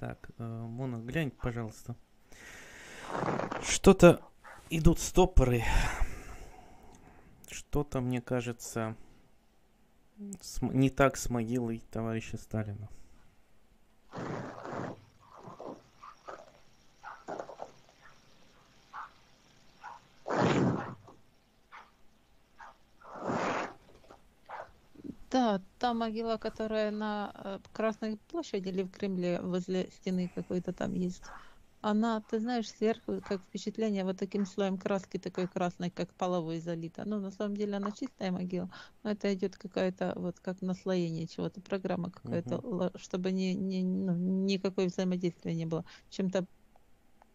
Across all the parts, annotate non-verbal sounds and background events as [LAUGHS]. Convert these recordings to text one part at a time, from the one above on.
Так, э, Мона, глянь, пожалуйста. Что-то идут стопоры. Что-то, мне кажется, не так с могилой товарища Сталина. Да, та могила, которая на э, Красной площади или в Кремле возле стены какой-то там есть. Она, ты знаешь, сверху, как впечатление, вот таким слоем краски такой красной, как половой залита. Ну, на самом деле она чистая могила, но это идет какая-то вот как наслоение чего-то, программа какая-то, ла- чтобы не, не, ну, никакое взаимодействие не было. Чем-то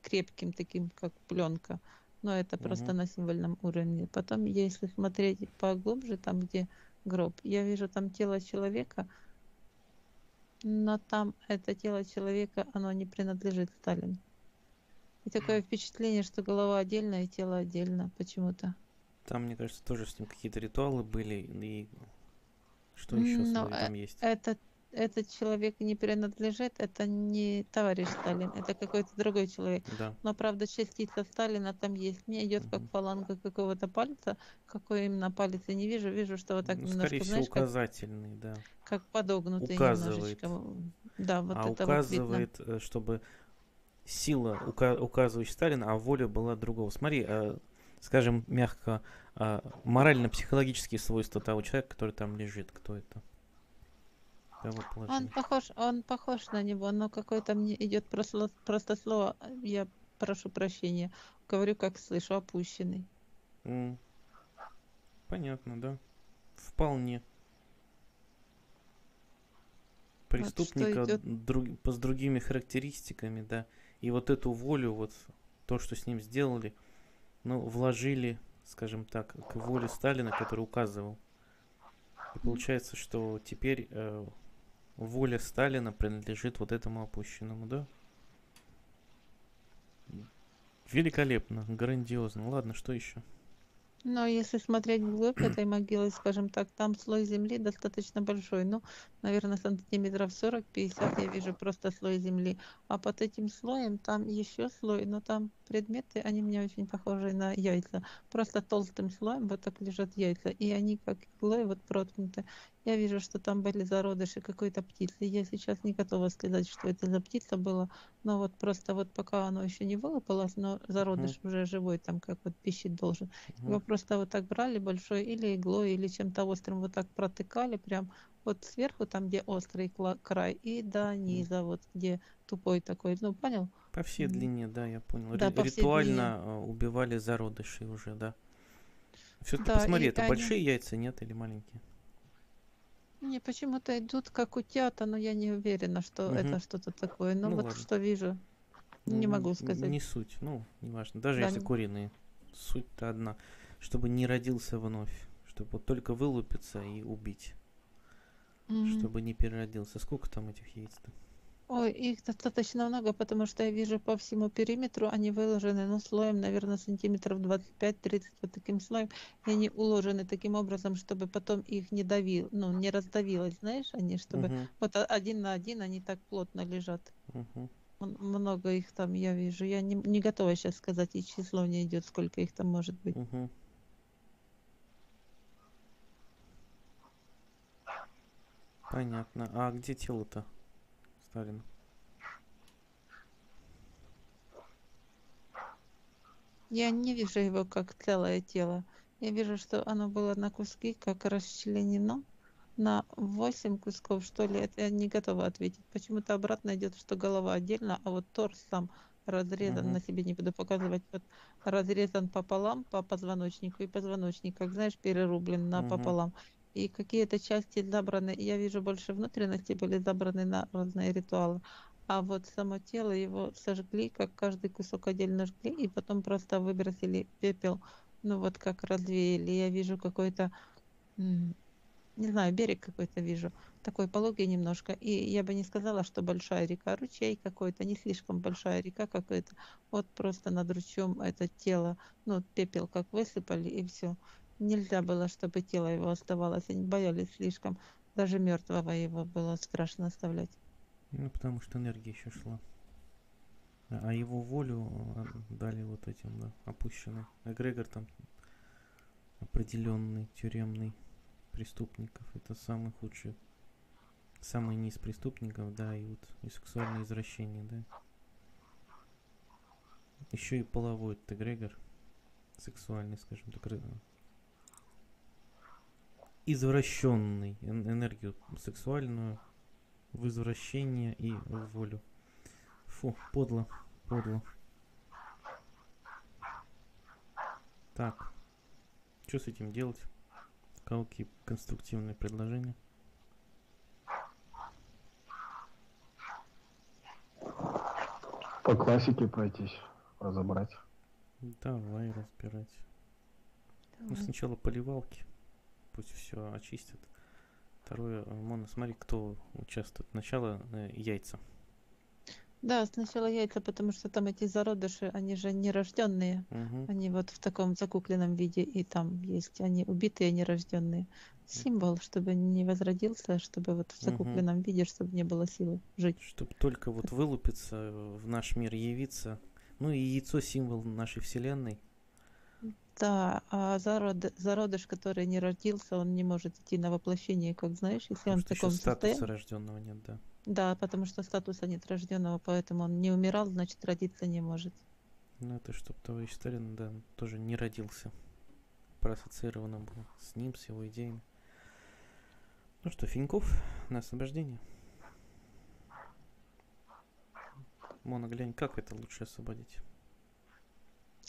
крепким таким, как пленка. Но это просто Мгм. на символьном уровне. Потом, если смотреть поглубже, там, где гроб, я вижу там тело человека, но там это тело человека, оно не принадлежит Сталину. И такое впечатление, что голова отдельно и тело отдельно почему-то. Там, мне кажется, тоже с ним какие-то ритуалы были. И что еще Но э- там есть? этот, этот человек не принадлежит, это не товарищ Сталин, это какой-то другой человек. Да. Но, правда, частица Сталина там есть. Мне идет как Мгм. фаланга какого-то пальца. Какой именно палец я не вижу. Вижу, что вот так Ну, немножко, скорее всего, знаешь, как, указательный, да. как подогнутый Указывает. немножечко. Да, вот а это вот видно. указывает, э, чтобы сила, ука- указывающая Сталина, а воля была другого. Смотри, э, скажем мягко, э, морально-психологические свойства того человека, который там лежит, кто это? Кого Он положили? похож, он похож на него, но какое-то мне идет просто, просто слово, я прошу прощения, говорю, как слышу, опущенный. М, Понятно, да. Вполне. Вот Преступника идет. друг- с другими характеристиками, да. И вот эту волю, вот то, что с ним сделали, ну, вложили, скажем так, к воле Сталина, который указывал. И получается, что теперь э, воля Сталина принадлежит вот этому опущенному, да? Великолепно, грандиозно. Ладно, что еще? Но если смотреть вглубь [CLEARS THROAT] этой могилы, скажем так, там слой земли достаточно большой. Ну, наверное, сантиметров 40-50 я вижу просто слой земли. А под этим слоем там еще слой, но там предметы, они мне очень похожи на яйца. Просто толстым слоем вот так лежат яйца. И они как иглой вот проткнуты. Я вижу, что там были зародыши какой-то птицы. Я сейчас не готова сказать, что это за птица была. Но вот просто вот пока оно еще не вылупалось, но зародыш уже живой, там как вот пищить должен. Его просто вот так брали большой или иглой, или чем-то острым вот так протыкали прям вот сверху, там, где острый край, и до низа, вот где тупой такой, ну, понял? По всей длине, да, я понял. Да, Ри- по Ритуально э, убивали зародышей уже, да. Все-таки Да, посмотри, это они- большие яйца, нет, или маленькие? Мне почему-то идут как утята, но я не уверена, что Мгм. это что-то такое. Ну, Ну вот ладно. что вижу, не М, могу сказать. Не суть, ну, неважно. Даже Да, если не- куриные, суть-то одна. Чтобы не родился вновь. Чтобы вот только вылупиться и убить. Мгм. Чтобы не переродился. Сколько там этих яиц-то? Ой, их достаточно много, потому что я вижу по всему периметру, они выложены, ну, слоем, наверное, сантиметров 25-30, вот таким слоем, и они уложены таким образом, чтобы потом их не давил, ну, не раздавилось, знаешь, они, чтобы Мгм, вот один на один они так плотно лежат. М- Много их там я вижу. Я не, не готова сейчас сказать, и число не идет, сколько их там может быть. Мгм. Понятно. А где тело-то Сталина? Я не вижу его как целое тело. Я вижу, что оно было на куски, как расчленено на 8 кусков, что ли. Это я не готова ответить. Почему-то обратно идет, что голова отдельно, а вот торс сам разрезан, Мгм. на себе не буду показывать, вот разрезан пополам по позвоночнику, и позвоночник, как знаешь, перерублен Мгм. напополам. И какие-то части забраны, я вижу больше внутренности были забраны на разные ритуалы. А вот само тело его сожгли, как каждый кусок отдельно жгли, и потом просто выбросили пепел, ну вот как развеяли. Я вижу какой-то, не знаю, берег какой-то вижу, такой пологий немножко. И я бы не сказала, что большая река, ручей какой-то, не слишком большая река какая-то. Вот просто над ручьем это тело, ну пепел как высыпали и все. Нельзя было, чтобы тело его оставалось, они боялись слишком. Даже мертвого его было страшно оставлять. Ну, потому что энергия еще шла. А его волю э, дали вот этим, да, опущенным. Эгрегор там определенный, тюремный преступников. Это самый худший, самый низ преступников, да, и вот и сексуальное извращение, да. Еще и половой эгрегор. Сексуальный, скажем так. Извращенный. эн- Энергию сексуальную в извращение и в волю. Фу, подло, подло. Так, что с этим делать? Какие конструктивные предложения? По классике пройтись, разобрать. Давай разбирать. Ну, Давай. сначала поливалки. Пусть все очистят. Второе, э, Мона, смотри, кто участвует. Сначала э, яйца. Да, сначала яйца, потому что там эти зародыши, они же нерожденные. Мгм. Они вот в таком закукленном виде, и там есть, они убитые, нерожденные. Символ, чтобы не возродился, чтобы вот в Мгм. закукленном виде, чтобы не было силы жить. Чтоб только вот вылупиться, э, в наш мир явиться. Ну и яйцо символ нашей вселенной. Да, а зарод, зародыш, который не родился, он не может идти на воплощение, как знаешь, если Потому он в таком статуса состоянии. рожденного нет, да. Да, потому что статуса нет рожденного, поэтому он не умирал, значит родиться не может. Ну это чтоб товарищ Сталин, да, тоже не родился. Проассоциировано было с ним, с его идеями. Ну что, Финьков на освобождение. Мона, глянь, как это лучше освободить?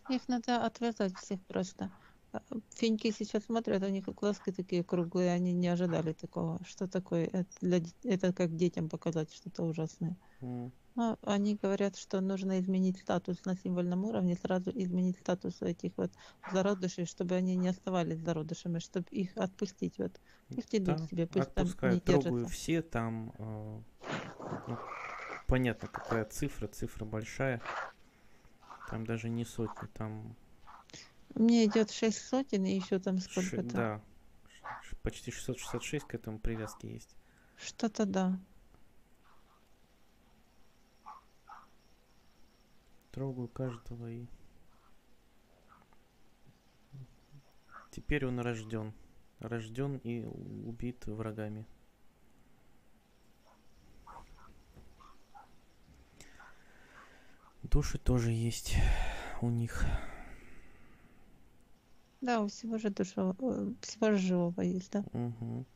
Их надо отвязать всех просто. А, Финьки сейчас смотрят, у них глазки такие круглые, они не ожидали такого. Что такое? Это, для, это как детям показать что-то ужасное. М, Но они говорят, что нужно изменить статус на символьном уровне, сразу изменить статус этих вот зародышей, чтобы они не оставались зародышами, чтобы их отпустить. Вот. Пусть идут да, себе, пусть там не трогаю все, там э, ну, понятно какая цифра, цифра большая. Там даже не сотни, там Мне идет шесть сотен и еще там сколько-то. да, почти 666 к этому привязки есть. Что-то да. Трогаю каждого и... Теперь он рожден. Рожден и убит врагами. Души тоже есть у них. Да, у всего же душа, всего же живого есть, да. Мгм.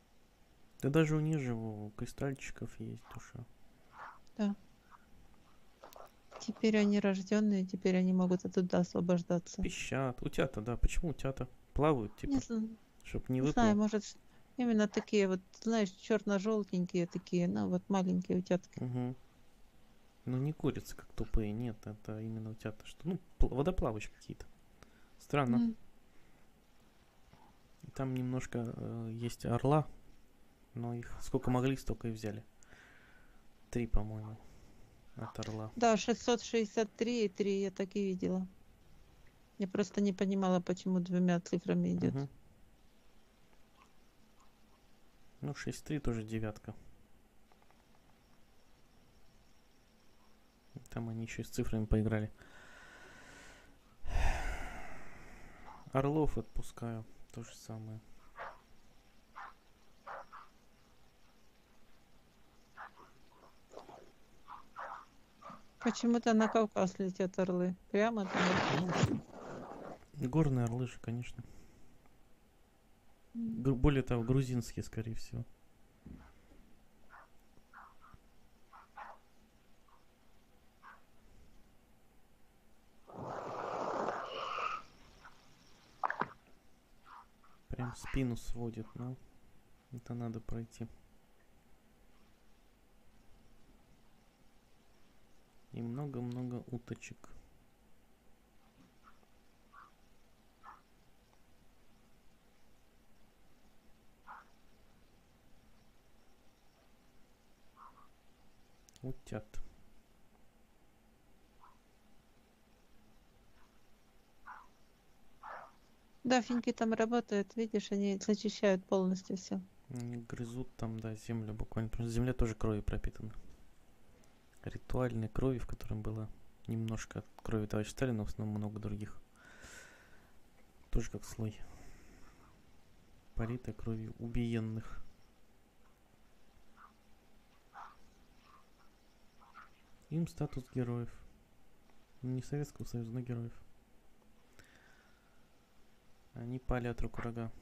Да даже у неживого, у кристальчиков есть душа. Теперь они рожденные, теперь они могут оттуда освобождаться. Пищат. Утята, да. Почему утята? Плавают, типа, Не, зн- чтоб не не выплыл. знаю, может, именно такие вот, знаешь, черно-желтенькие такие, ну вот маленькие утятки. Мгм. Ну не курицы, как тупые, нет, это именно утята, что, ну, пл- водоплавающие какие-то. Странно. И Там немножко э, есть орла, но их сколько могли, столько и взяли. Три, по-моему, от орла. Да, 663 и 3 я так и видела. Я просто не понимала, почему двумя цифрами идет. Мгм. Ну, 6-3 тоже девятка. Там они еще с цифрами поиграли. Орлов отпускаю. То же самое. Почему-то на Кавказ летят орлы. Прямо. Ну, горные орлы же, конечно. Более того, грузинские, скорее всего. Прям спину сводит, но это надо пройти. И много-много уточек. Утят. Да, финки там работают, видишь, они зачищают полностью все. Они грызут там, да, землю буквально. Потому что земля тоже кровью пропитана. ритуальной крови, в котором было немножко крови товарища Сталина, в основном много других. Тоже как слой. Политой крови убиенных. Им статус героев. Не Советского Союза, но героев. Они пали от рук врага.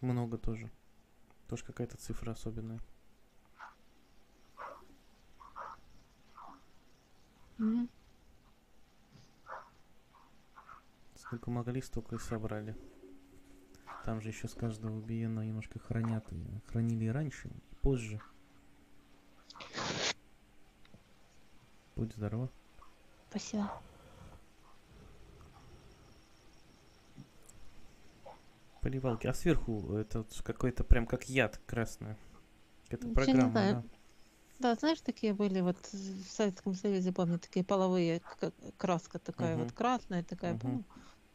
Много тоже. Тоже какая-то цифра особенная. Мгм. Сколько могли, столько и собрали. Там же еще с каждого убиенного немножко хранят. Хранили и раньше, и позже. Будь здорова. Спасибо. Поливалки. А сверху это какой-то прям как яд красное. Это Вообще не программа, знаю. да. Да, знаешь, такие были вот в Советском Союзе, помню, такие половые, краска такая Мгм. вот красная такая, Мгм. помню?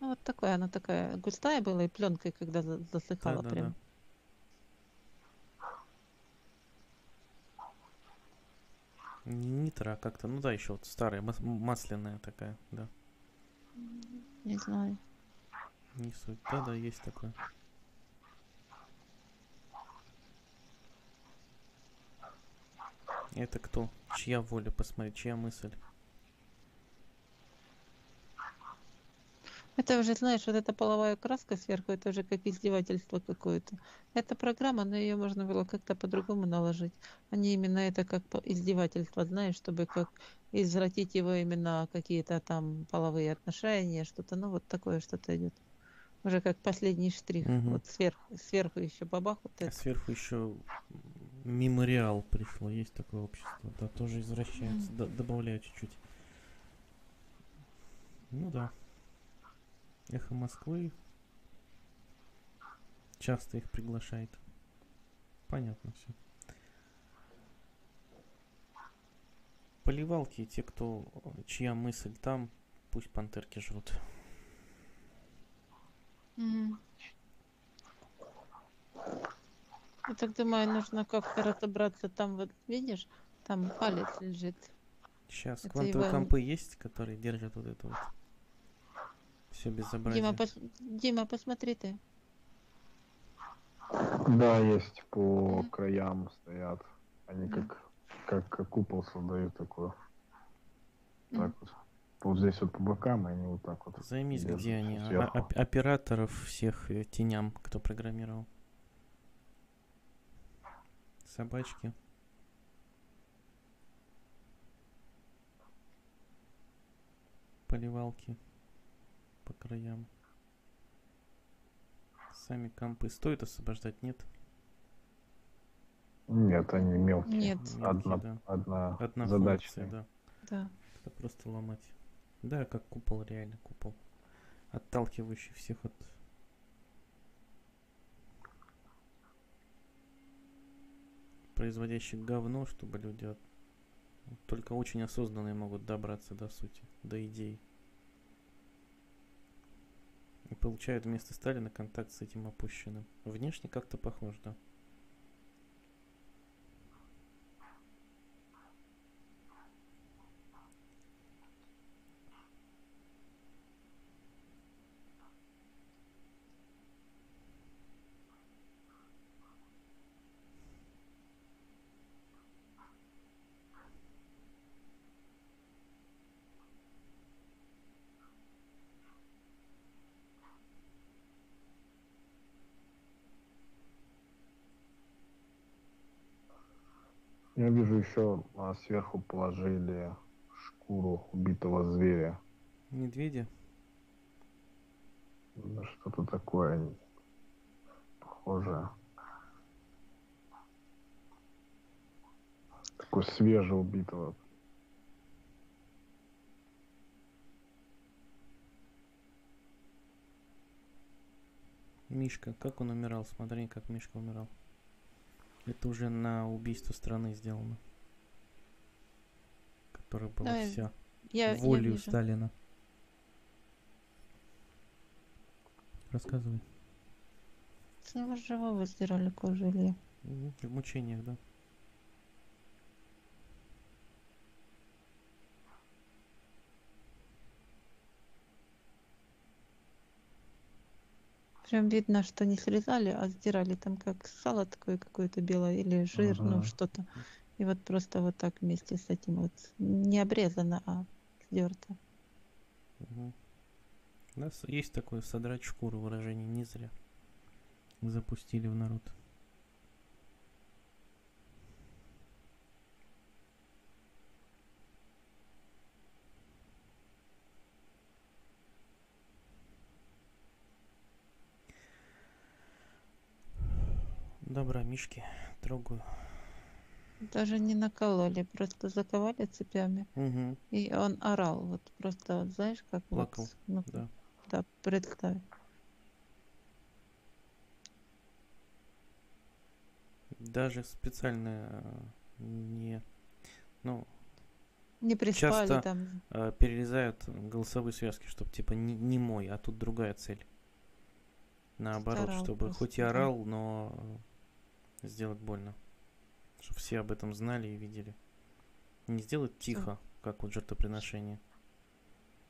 Ну, вот такая, она такая густая была и пленкой, когда за- засыхала Да-да-да. прям. Не нитро, как-то, ну да, еще вот старая, мас- масляная такая, да. Не знаю. Не суть. Да-да, есть такое. Это кто? Чья воля? Посмотри, чья мысль? Это уже, знаешь, вот эта половая краска сверху, это уже как издевательство какое-то. Это программа, но ее можно было как-то по-другому наложить. Они именно это как издевательство, знаешь, чтобы как извратить его именно какие-то там половые отношения, что-то, ну вот такое что-то идет. Уже как последний штрих. Мгм. Вот сверху, сверху еще бабах вот А это. сверху еще мемориал пришло. Есть такое общество. Да, тоже извращается. д- добавляют чуть-чуть. Ну да. Эхо Москвы. Часто их приглашает. Понятно все. Поливалки, те, кто, чья мысль там, пусть пантерки жрут. Мгм. Я так думаю, нужно как-то разобраться. Там вот, видишь, там палец лежит. Сейчас Это квантовые Иван. компы есть, которые держат вот это вот. Все безобразие. Дима, пос- Дима, посмотри ты. Да, есть по Мгм. краям стоят. Они Мгм. как, как, как купол создают такой. Мгм. Так вот. Вот здесь вот по бокам, и они вот так вот. Займись, держат где они, а- сверху. операторов всех э, теням, кто программировал. Собачки. Поливалки по краям. Сами компы стоит освобождать, нет? Нет, они мелкие. Нет, Мелкие, Одна, да. одна, Одна задача. функция, да. да. Это просто ломать. Да, как купол, реально купол. Отталкивающий всех от... Производящих говно, чтобы люди от- только очень осознанные могут добраться до сути, до идей. Получают вместо Сталина контакт с этим опущенным. Внешне как-то похож, да. Я вижу еще а, сверху положили шкуру убитого зверя. Медведя? Ну, Что-то такое похожее. Такой свежеубитого. Мишка, как он умирал? Смотри, как Мишка умирал. Это уже на убийство страны сделано. Которое было Да, вся Я, я волею вижу. Сталина. Рассказывай. С него живого сдирали кожу, Илья. В мучениях, да. Прям видно, что не срезали, а сдирали там как сало такое какое-то белое или жир, ну Ага. что-то. И вот просто вот так вместе с этим вот не обрезано, а сдерто. Мгм. У нас есть такое содрать шкуру выражение, не зря запустили в народ. Добра, Мишки, трогаю. Даже не накололи, просто заковали цепями. Угу, И он орал, вот просто, вот знаешь, как вот, Плакал, ну, да. да, представь. Даже специально э, не, ну, Не приспали Часто там. э, перерезают голосовые связки, чтобы типа не, не мой, а тут другая цель. Наоборот, Орал чтобы хоть и просто, орал, но э, сделать больно. Чтобы все об этом знали и видели. Не сделать тихо, как вот жертвоприношение.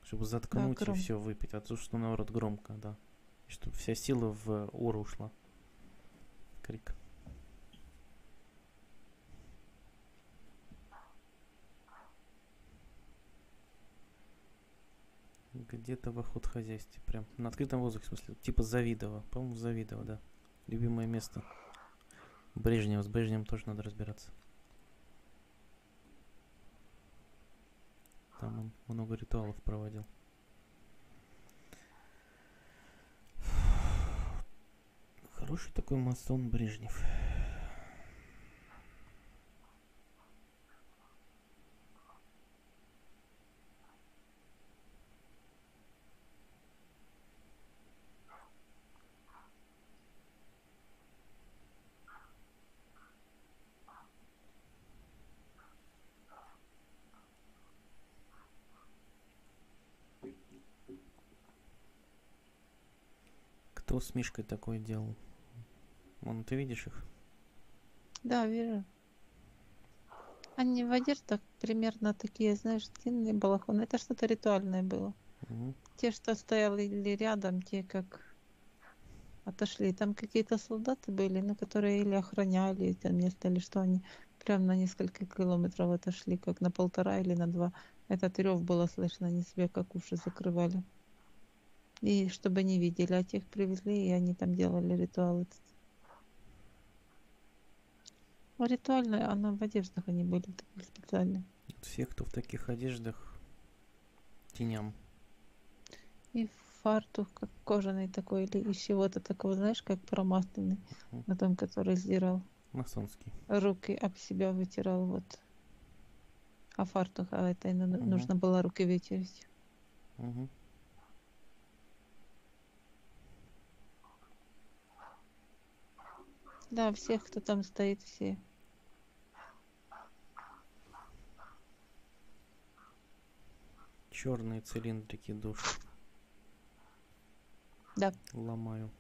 Чтобы заткнуть и громко. все выпить, а то, что наоборот громко, да. И чтобы вся сила в ор ушла. Крик. Где-то в охотхозяйстве, прям на открытом воздухе, в смысле, типа Завидово, по-моему, Завидово, да. Любимое место. Брежнева, с Брежневым тоже надо разбираться. Там он много ритуалов проводил. Хороший такой масон Брежнев. Кто с Мишкой такое делал? Вон, ты видишь их? Да, вижу. Они в одеждах примерно такие, знаешь, длинные балахоны. Это что-то ритуальное было. Мгм. Те, что стояли рядом, те как отошли. Там какие-то солдаты были, ну, которые или охраняли это место, или что они прям на несколько километров отошли, как на полтора или на два. Этот рев было слышно, они себе как уши закрывали. И чтобы не видели, а тех привезли, и они там делали ритуал этот. Ну, Ритуальное, она в одеждах они были такие специальные. Все, кто в таких одеждах, теням. И фартук как кожаный такой, или из чего-то такого, знаешь, как промасленный, на том, который сдирал. Масонский. Руки об себя вытирал, вот. А фартук, а это ну- нужно было руки вытереть. Мгм. Да, всех, кто там стоит, все. Черные цилиндрики душ. Да. Ломаю.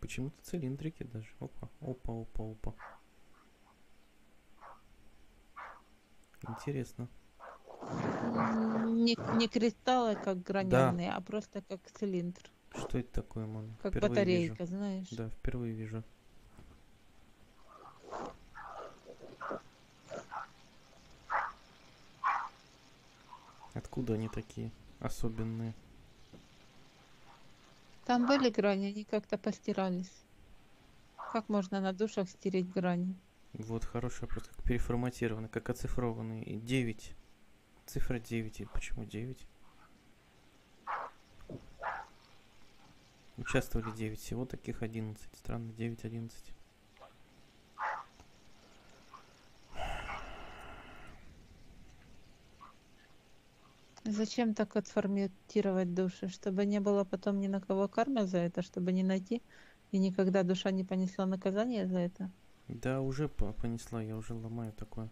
Почему-то цилиндрики даже. Опа, опа, опа, опа. Интересно. Не, не кристаллы, как граненые, а просто как цилиндр. Что это такое, мон? Как Впервые батарейка, вижу. знаешь. Да, впервые вижу. Откуда они такие особенные? Там были грани, они как-то постирались. Как можно на душах стереть грани? Вот хороший вопрос, как переформатированы, как оцифрованные. И 9. Цифра 9. И почему 9? Участвовали 9. Всего таких 11. Странно, 9, Зачем так отформатировать души? Чтобы не было потом ни на кого кармы за это, чтобы не найти, и никогда душа не понесла наказание за это? Да, уже по- понесла, я уже ломаю такое.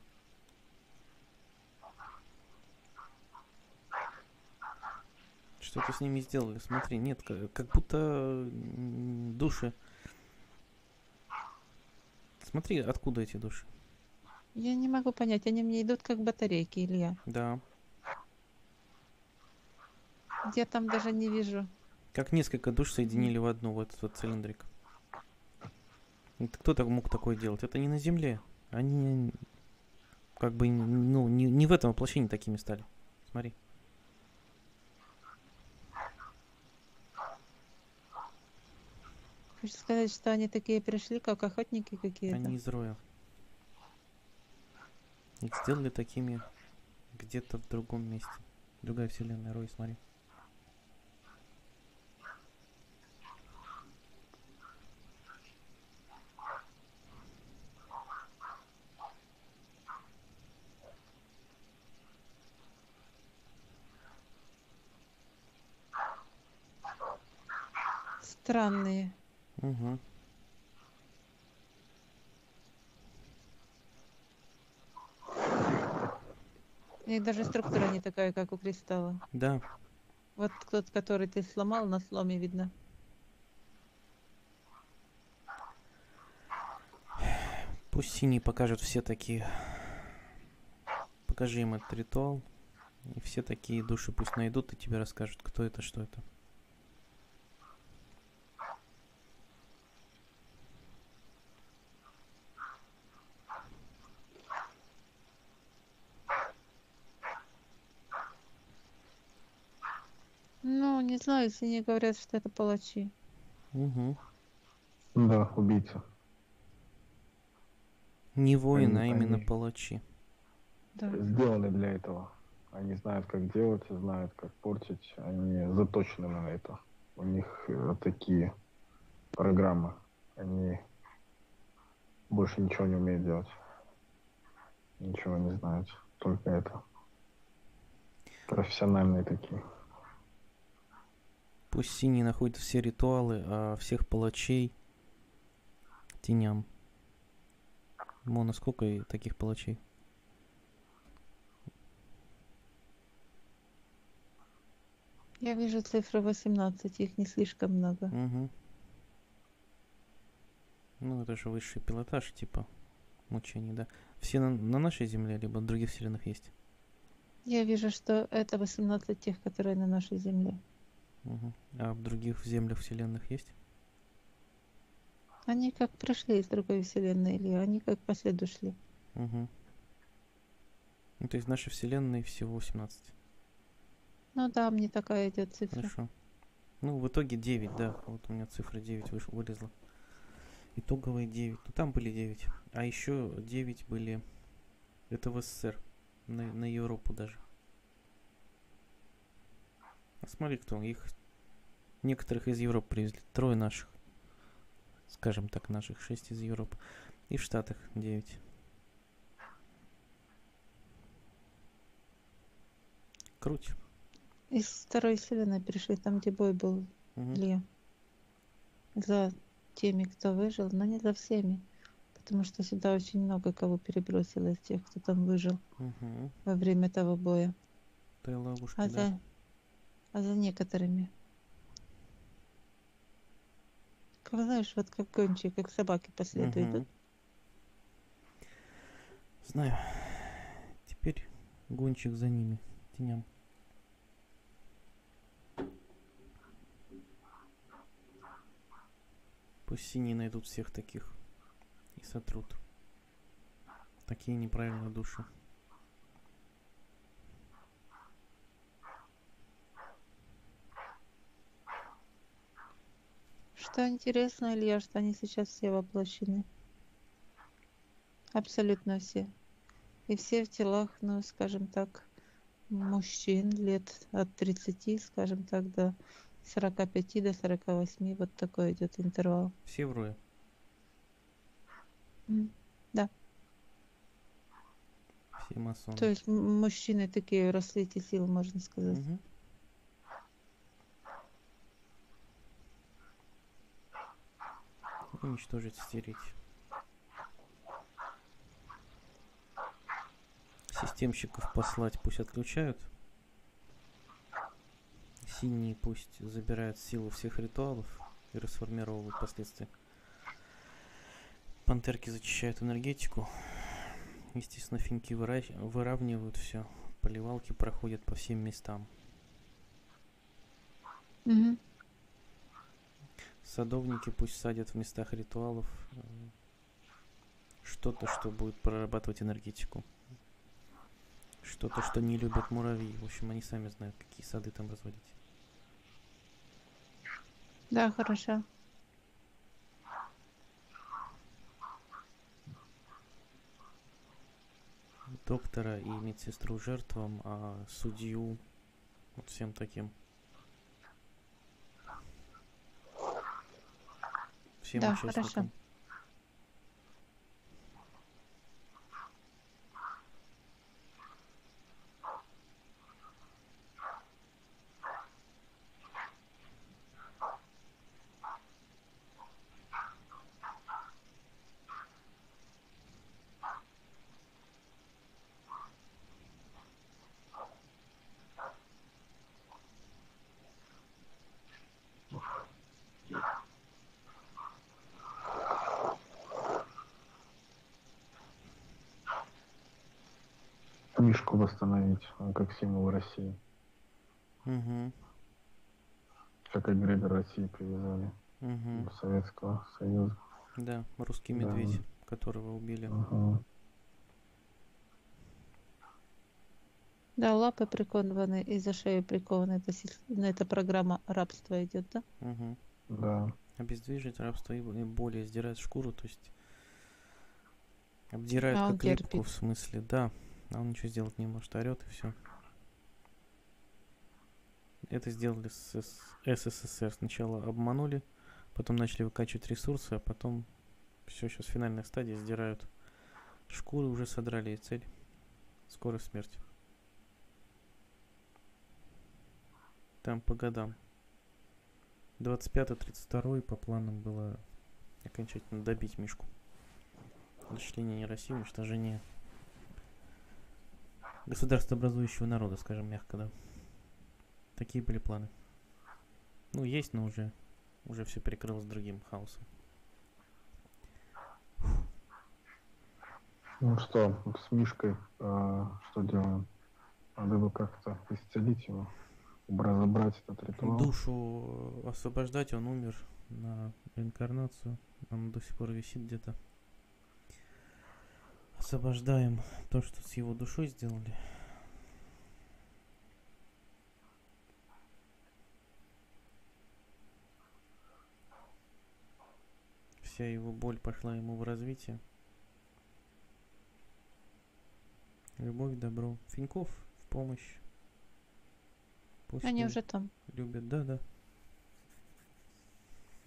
Что-то с ними сделали. Смотри, нет, ка- как будто души Смотри, откуда эти души. Я не могу понять, они мне идут как батарейки, Илья. Да. Я там даже не вижу. Как несколько душ соединили в одну, в этот вот цилиндрик. Это кто так мог такое делать? Это не на Земле. Они как бы, ну, не, не в этом воплощении такими стали. Смотри. Хочешь сказать, что они такие пришли, как охотники какие-то? Они из роя. Их сделали такими где-то в другом месте. Другая вселенная, Рой, смотри. Странные. Угу. У них даже структура не такая, как у кристалла. Да, Вот тот, который ты сломал, на сломе видно. пусть синий покажет все такие. Покажи им этот ритуал. И все такие души пусть найдут и тебе расскажут, кто это, что это. Ну, не знаю, если не говорят, что это палачи. Угу. Да, убийца. Не воины, а именно они- палачи. Да. Сделаны для этого. Они знают, как делать, знают, как портить. Они заточены на это. У них э, такие программы. Они больше ничего не умеют делать. Ничего не знают. Только это. Профессиональные такие. Пусть синий находит все ритуалы, а всех палачей теням. Мона, сколько и таких палачей? Я вижу цифру 18, их не слишком много. Угу. Ну, это же высший пилотаж, типа мучений, да. Все на, на нашей Земле, либо в других вселенных есть. Я вижу, что это 18 тех, которые на нашей земле. А в других землях вселенных есть? Они как пришли из другой вселенной, или они как по следу шли. Угу. Ну, то есть в нашей вселенной всего 18. Ну да, мне такая идет цифра. Хорошо. Ну, в итоге 9, да. Вот у меня цифра 9 выш- вылезла. Итоговые 9. Ну, там были 9. А еще 9 были... Это в СССР. На, на Европу даже. Смотри, кто. Их... Некоторых из Европы привезли. Трое наших. Скажем так, наших. Шесть из Европы. И в Штатах 9. Круть. Из второй вселенной пришли, там, где бой был, Мгм. Илья. За теми, кто выжил, но не за всеми. Потому что сюда очень много кого перебросило из тех, кто там выжил Мгм. во время того боя. Той ловушки, А да. За, а за некоторыми. Как знаешь, вот как гончие, как собаки по следу Мгм. идут. Знаю. Теперь гонщик за ними, теням. Пусть синие найдут всех таких и сотрут. Такие неправильные души. Что интересно, Илья, что они сейчас все воплощены. Абсолютно все. И все в телах, ну, скажем так, мужчин лет от 30, скажем так, до 45 до 48. Вот такой идет интервал. Все в рое. М. Все масоны. То есть мужчины такие в расцвете сил, можно сказать. Мгм. Уничтожить, стереть. Системщиков послать, пусть отключают. Синие пусть забирают силу всех ритуалов и расформировывают впоследствии. Пантерки зачищают энергетику. Естественно, финки выра- выравнивают все. Поливалки проходят по всем местам. Мгм. Садовники пусть садят в местах ритуалов э, что-то, что будет прорабатывать энергетику. Что-то, что не любят муравьи. В общем, они сами знают, какие сады там разводить. Да, хорошо. Доктора и медсестру жертвам, а судью вот всем таким. Всем Да, хорошо. участникам. Мишку восстановить, он как символ России. Угу, Как эгрегор России привязали угу. Советского Союза. Да, русский Да. медведь, которого убили. Ага. Да, лапы прикованы и за шею прикованы. Это, ну, это программа рабства идет, да? Угу. Да. Обездвижить рабство и и более сдирать шкуру, то есть обдирают А как липку, в смысле, да. А он ничего сделать не может, орет и все. Это сделали с СССР. Сначала обманули, потом начали выкачивать ресурсы, а потом все, сейчас финальная стадия, сдирают шкуры, уже содрали и цель. Скорая смерть. Там по годам. 25-32 по планам было окончательно добить Мишку. Расчленение России, уничтожение государствообразующего народа, скажем мягко, да. Такие были планы. Ну, есть, но уже, уже все перекрылось другим хаосом. Ну что, с Мишкой э, что делаем? Надо бы как-то исцелить его, разобрать этот ритуал. Душу освобождать, он умер на реинкарнацию. Он до сих пор висит где-то. Освобождаем то, что с его душой сделали. Вся его боль пошла ему в развитие. Любовь, добро. Финьков в помощь. Пусть Они уже там. любят, да, да.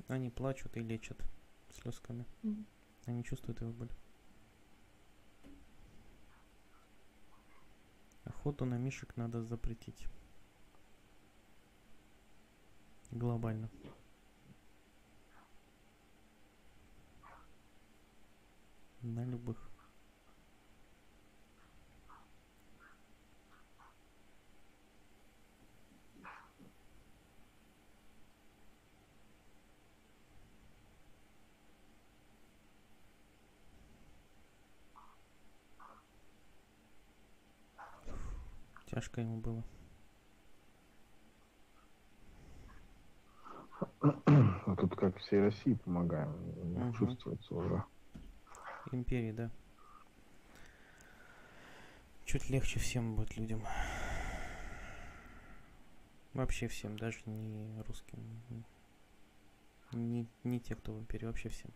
Они плачут и лечат слезками. Мгм. Они чувствуют его боль. Охоту на мишек надо запретить. Глобально. На любых. Тяжко ему было. А тут как всей России помогаем, Мгм. чувствуется уже. Империи, да. Чуть легче всем будет людям. Вообще всем, даже не русским. Не, не те, кто в империи, вообще всем.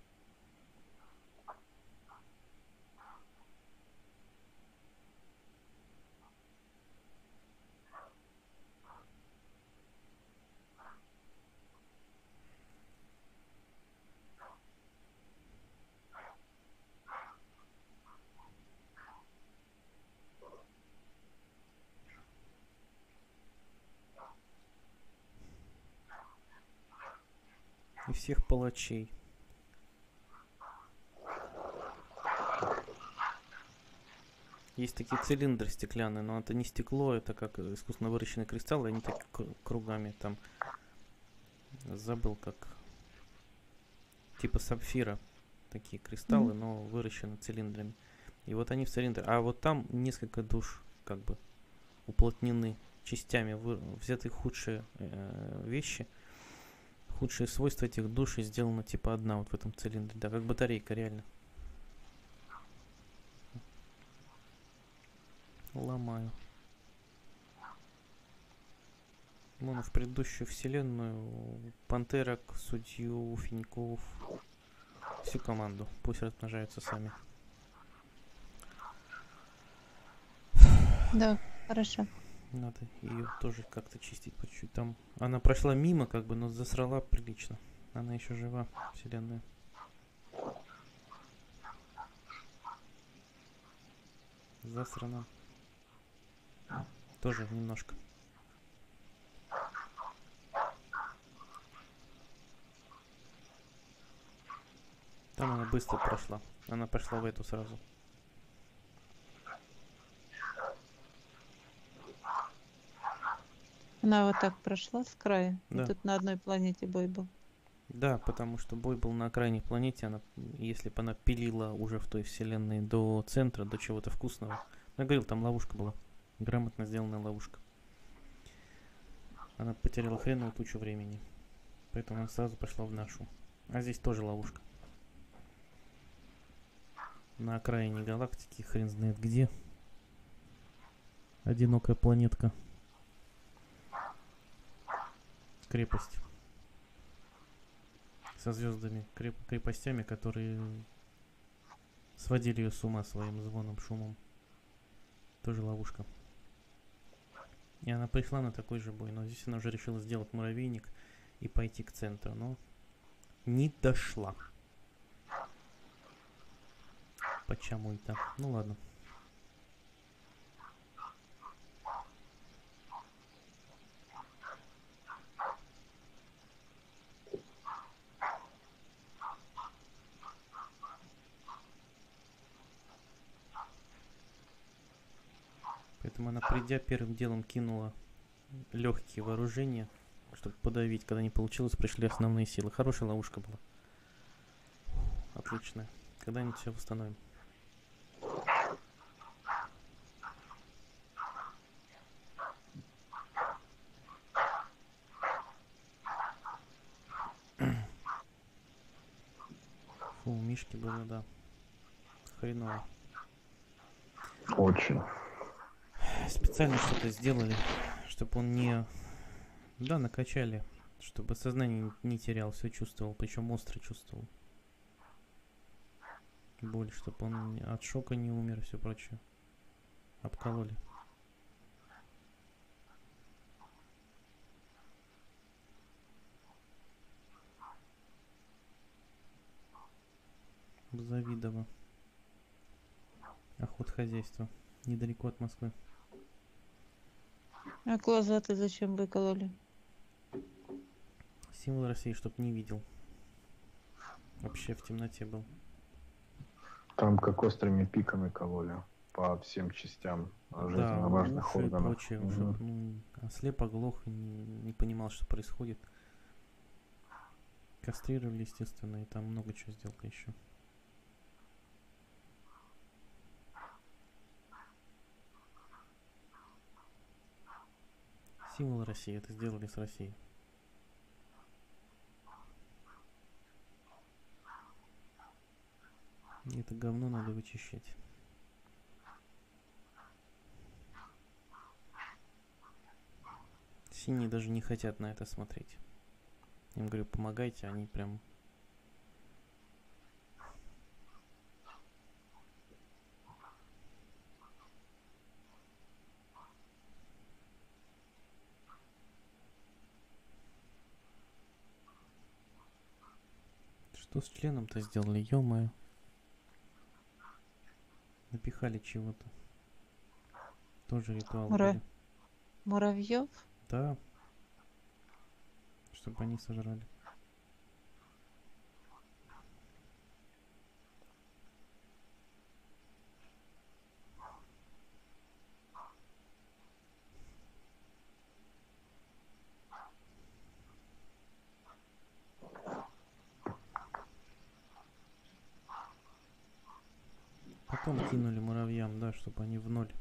И всех палачей. Есть такие цилиндры стеклянные, но это не стекло, это как искусственно выращенные кристаллы, они так кру- кругами там. Забыл как. Типа сапфира. такие кристаллы, но выращены цилиндрами. И вот они в цилиндре. А вот там несколько душ как бы уплотнены частями, вы, взяты худшие э, вещи, худшие свойства этих душ и типа одна вот в этом цилиндре. Да, как батарейка реально. Ломаю. Вон в предыдущую вселенную Пантерок, Судью, Финьков, всю команду. Пусть размножаются сами. Да, хорошо. Надо ее тоже как-то чистить по чуть-чуть. Там она прошла мимо, как бы, но засрала прилично. Она еще жива, вселенная. Засрана. Тоже немножко. Там она быстро прошла. Она пошла в эту сразу. Она вот так прошла с края. И Да. тут на одной планете бой был. Да, потому что бой был на окраине планете, она, если бы она пилила уже в той вселенной до центра, до чего-то вкусного. Я говорил, там ловушка была. Грамотно сделанная ловушка. Она потеряла хреновую тучу времени. Поэтому она сразу пошла в нашу. А здесь тоже ловушка. На окраине галактики, хрен знает где. Одинокая планетка. Крепость со звездами, креп- крепостями, которые сводили ее с ума своим звоном, шумом. Тоже ловушка. И она пришла на такой же бой, но здесь она уже решила сделать муравейник и пойти к центру, но не дошла. Почему это? Ну ладно. Поэтому она, придя, первым делом кинула легкие вооружения, чтобы подавить. Когда не получилось, пришли основные силы. Хорошая ловушка была. Отличная. Когда-нибудь все восстановим. Фу, Мишки было, да. Хреново. Очень. Специально что-то сделали, чтобы он не... Да, накачали, чтобы сознание не терял, все чувствовал, причем остро чувствовал. Боль, чтобы он от шока не умер все прочее. Обкололи. Завидово. Охот хозяйства. Недалеко от Москвы. А глаза ты зачем выкололи? Символ России, чтоб не видел. Вообще в темноте был. Там как острыми пиками кололи по всем частям жизненно важных уши и органов. прочее, Мгм. чтоб, ну, ослеп, оглох, и не, не понимал, что происходит. Кастрировали, естественно, и там много чего сделали еще. Символ России, это сделали с Россией. Это говно надо вычищать. Синие даже не хотят на это смотреть. Им говорю, помогайте, они прям... Что с членом-то сделали, ё-моё? Напихали чего-то. Тоже ритуал. Ура. были. Муравьев? Да. Чтобы они сожрали. Потом кинули да, чтобы они в ноль.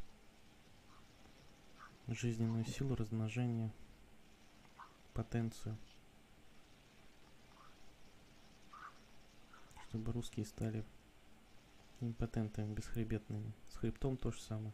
Жизненную силу, размножение, потенцию. Чтобы русские стали импотентами, бесхребетными. С хребтом то же самое.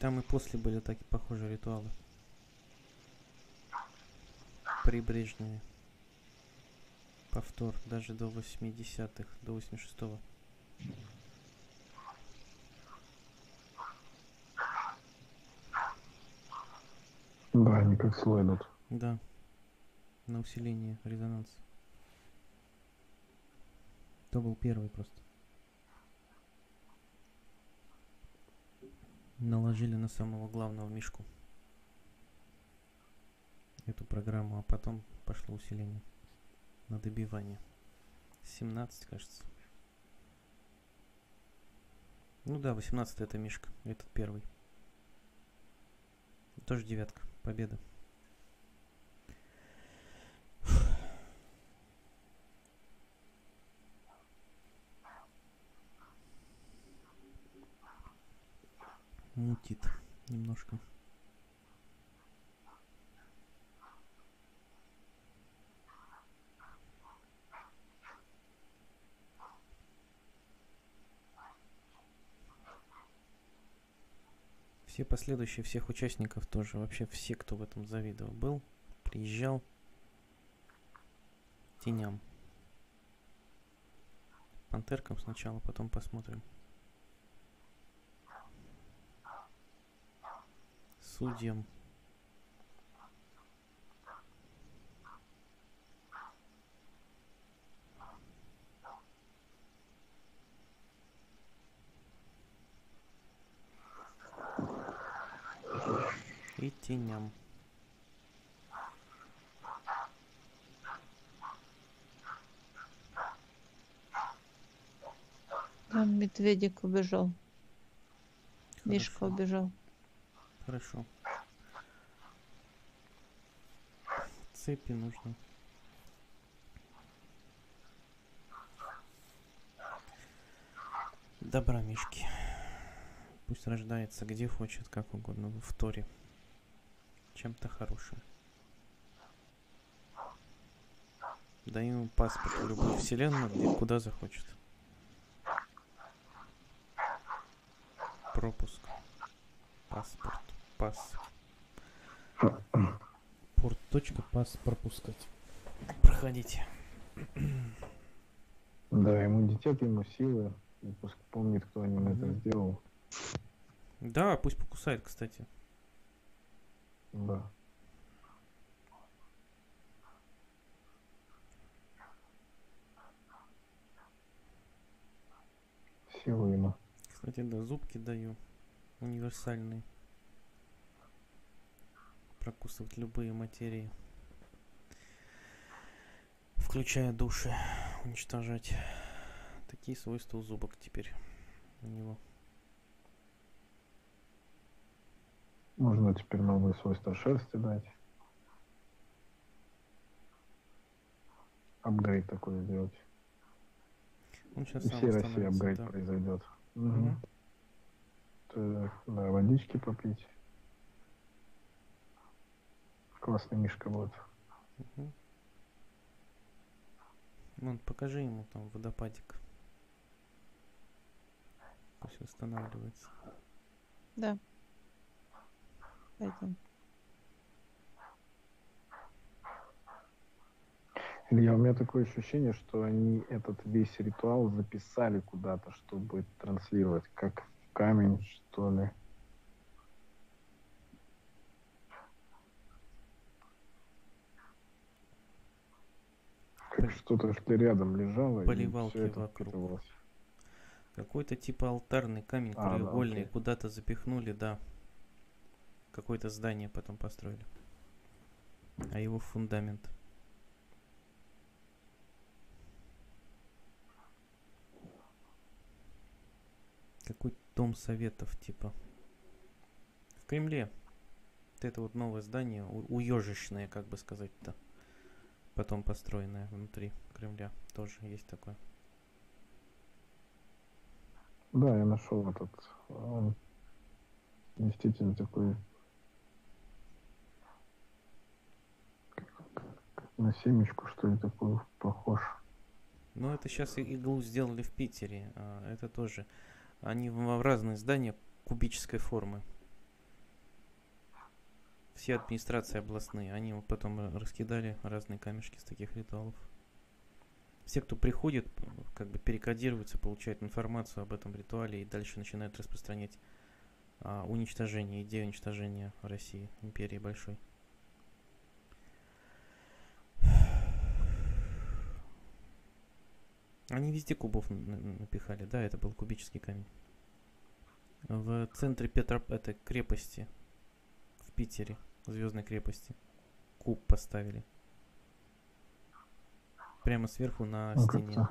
Там и после были такие похожие ритуалы. Прибрежные. Повтор даже до 80-х, до 86-го. Да, они как слой идут. Да. На усиление резонанса. То был первый просто. Наложили на самого главного мишку эту программу, а потом пошло усиление на добивание. 17, кажется. Ну да, 18 это Мишка, этот первый. Тоже девятка, победа. Мутит немножко. Все последующие, всех участников тоже, вообще все, кто в этом завидовал, был, приезжал теням. Пантеркам сначала, потом посмотрим. Судьям. И теням. Там медведик убежал. Мишка Хорошо. убежал. Хорошо. Цепи нужно. Добра, Мишки. Пусть рождается где хочет, как угодно, в Торе. Чем-то хорошим. Дай ему паспорт в любую вселенную, где куда захочет. Пропуск. Паспорт. Пас. Порт. Точка. Пас. Пропускать. Проходите. Да, иммунитет ему силы. И пусть помнит, кто именно это сделал. Да, пусть покусает, кстати. Да. Силу ему. Кстати, да, зубки даю. Универсальные. Прокусывать любые материи. Включая души. Уничтожать. Такие свойства у зубок теперь у него. Можно теперь новые свойства шерсти дать. Апгрейд такой сделать. Он сейчас И всей России апгрейд да. произойдет. Мгм. Так, да, водички попить. Классный мишка будет. Мгм. Вон, покажи ему там водопадик. Пусть восстанавливается. Да. Пойдем. Илья, у меня такое ощущение, что они этот весь ритуал записали куда-то, чтобы транслировать, как в камень, что ли. Что-то, что рядом лежало, Поливалки вокруг. Какой-то типа алтарный камень А, да, краеугольный окей. куда-то запихнули, да. Какое-то здание потом построили. А его фундамент. Какой дом советов, типа. В Кремле. Вот это вот новое здание, у- уежищное, как бы сказать-то. Потом построенное внутри Кремля. Тоже есть такое. Да, я нашел этот. Он действительно такой на семечку, что ли, такой похож. Ну, это сейчас иглу сделали в Питере. а, Это тоже. Они в разные здания кубической формы. Все администрации областные. Они вот потом э, раскидали разные камешки с таких ритуалов. Все, кто приходит, как бы перекодируются, получают информацию об этом ритуале и дальше начинают распространять а, уничтожение, идею уничтожения России, империи большой. Они везде кубов напихали, да, это был кубический камень. В центре Петра, этой крепости, в Питере, Звездной крепости, куб поставили. Прямо сверху на Ну, стене.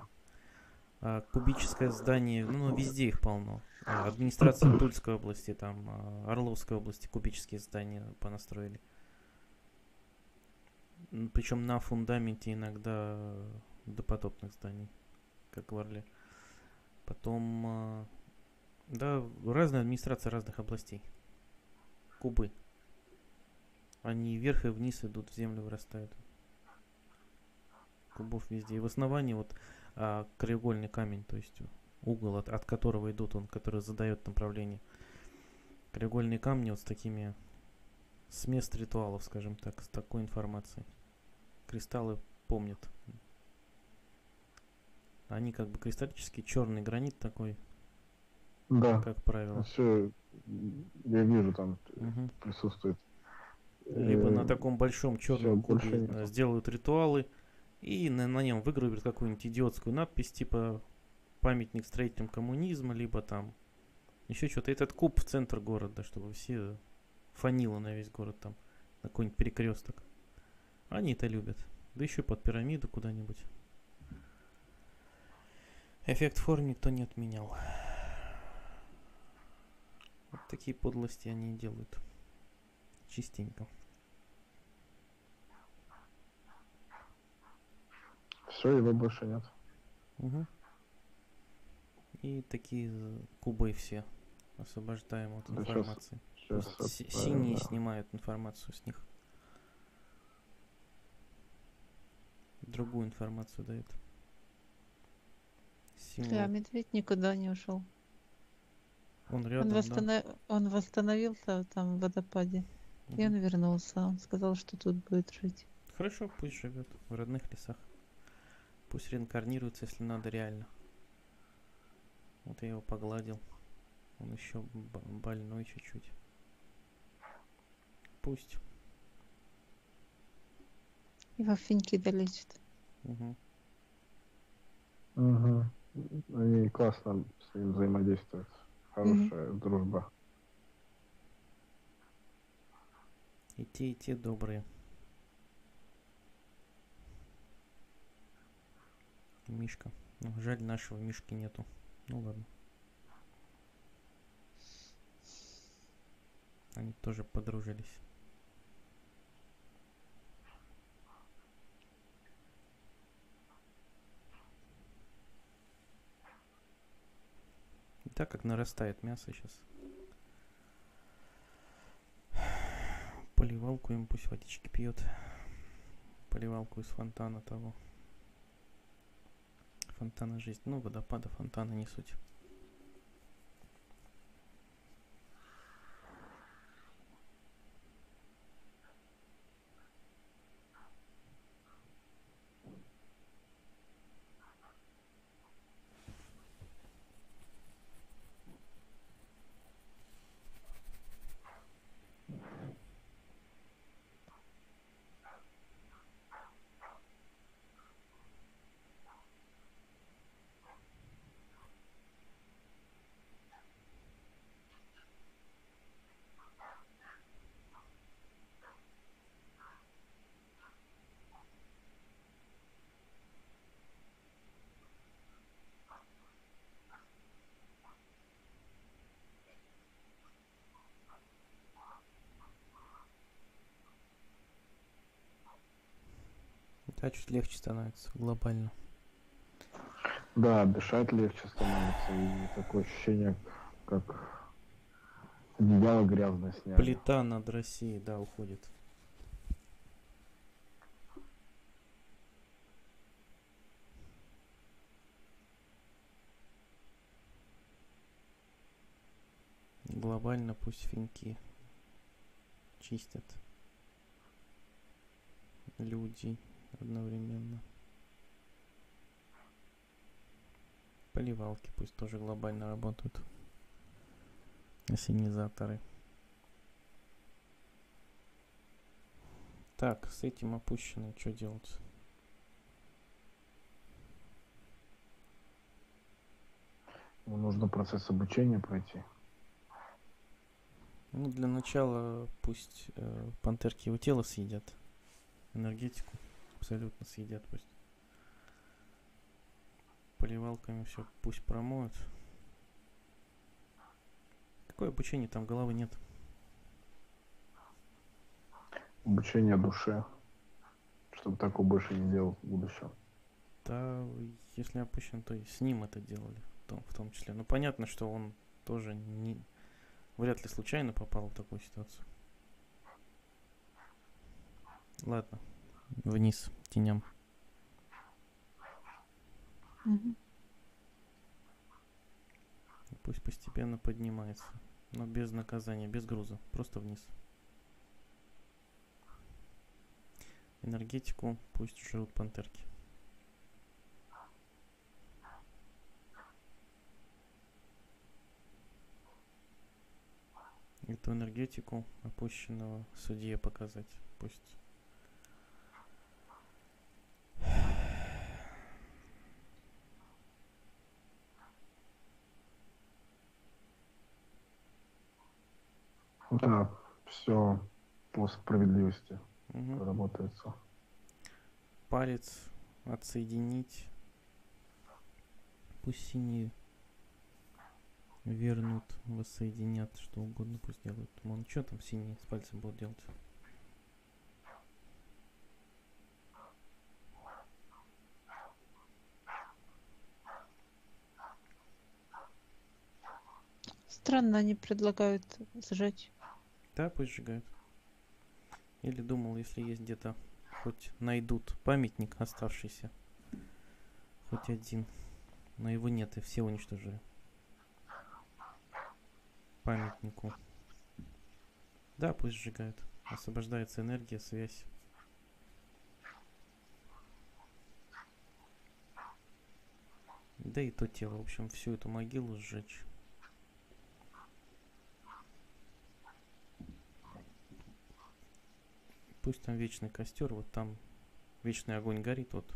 А, кубическое здание, ну, везде их полно. А, администрация Тульской области, там, а, Орловской области кубические здания понастроили. Причем на фундаменте иногда допотопных зданий, как в Орле. Потом, а, да, разные администрации разных областей. Кубы. Они вверх и вниз идут, в землю вырастают. Кубов везде. И в основании вот а, краеугольный камень, то есть угол, от, от которого идут он, который задает направление. Краеугольные камни вот с такими, с мест ритуалов, скажем так, с такой информацией. Кристаллы помнят. Они как бы кристаллический, черный гранит такой, Да, как правило. все, я вижу, там Мгм. присутствует. Либо на Э, таком большом черном кубе э, сделают ритуалы и на, на нем выгрузят какую-нибудь идиотскую надпись, типа памятник строителям коммунизма, либо там еще что-то. Этот куб в центр города, чтобы все фанило на весь город там, на какой-нибудь перекресток. Они это любят. Да еще под пирамиду куда-нибудь. Эффект форм никто не отменял. Вот такие подлости они делают. Частенько. Все, его больше нет. Мгм. И такие кубы все освобождаем от Да информации. Сейчас Си- Синие снимают информацию с них. Другую информацию дают. Да, Символ. медведь никуда не ушел. Он Он, рядом, да. он восстановился там в водопаде. И он вернулся. Он сказал, что тут будет жить. Хорошо, пусть живет в родных лесах. Пусть реинкарнируется, если надо реально. Вот я его погладил. Он еще больной чуть-чуть. Пусть. Его финьки долечат. Мгм. Угу. Они классно с ним взаимодействуют. Хорошая дружба. И те, и те добрые. Мишка. Ну, жаль, нашего Мишки нету. Ну ладно. Они тоже подружились. И так как нарастает мясо сейчас. Поливал. Поливалку ему пусть водички пьет. Поливалку из фонтана того. Фонтана жизнь. Ну, водопада, фонтана не суть. Да, чуть легче становится глобально. Да, дышать легче становится. И такое ощущение, как одеяло грязное сняли. Плита над Россией, да, уходит. Глобально пусть финки чистят люди одновременно. Поливалки пусть тоже глобально работают. Осенизаторы. Так, с этим опущенным что делать? Ему нужно процесс обучения пройти. Ну, для начала пусть э, пантерки его тело съедят. Энергетику абсолютно съедят пусть. Поливалками все пусть промоют. Какое обучение там головы нет? Обучение душе. Чтобы такого больше не делал в будущем. Да, если опущен, то и с ним это делали в том, в том числе. Но понятно, что он тоже не, вряд ли случайно попал в такую ситуацию. Ладно, вниз, теням. Мгм. Пусть постепенно поднимается. Но без наказания, без груза. Просто вниз. Энергетику пусть жрут пантерки. Эту энергетику опущенного судье показать. Пусть Да, все по справедливости Мгм. работается. палец отсоединить. Пусть синие вернут, воссоединят, что угодно пусть делают. Он что там синие с пальцем будут делать? Странно, они предлагают сжечь. Да, пусть сжигают. Или думал, если есть где-то хоть найдут памятник оставшийся. Хоть один. Но его нет, и все уничтожили. Памятнику. Да, пусть сжигают. Освобождается энергия, связь. Да и то тело. В общем, всю эту могилу сжечь. Пусть там вечный костер, вот там вечный огонь горит, вот.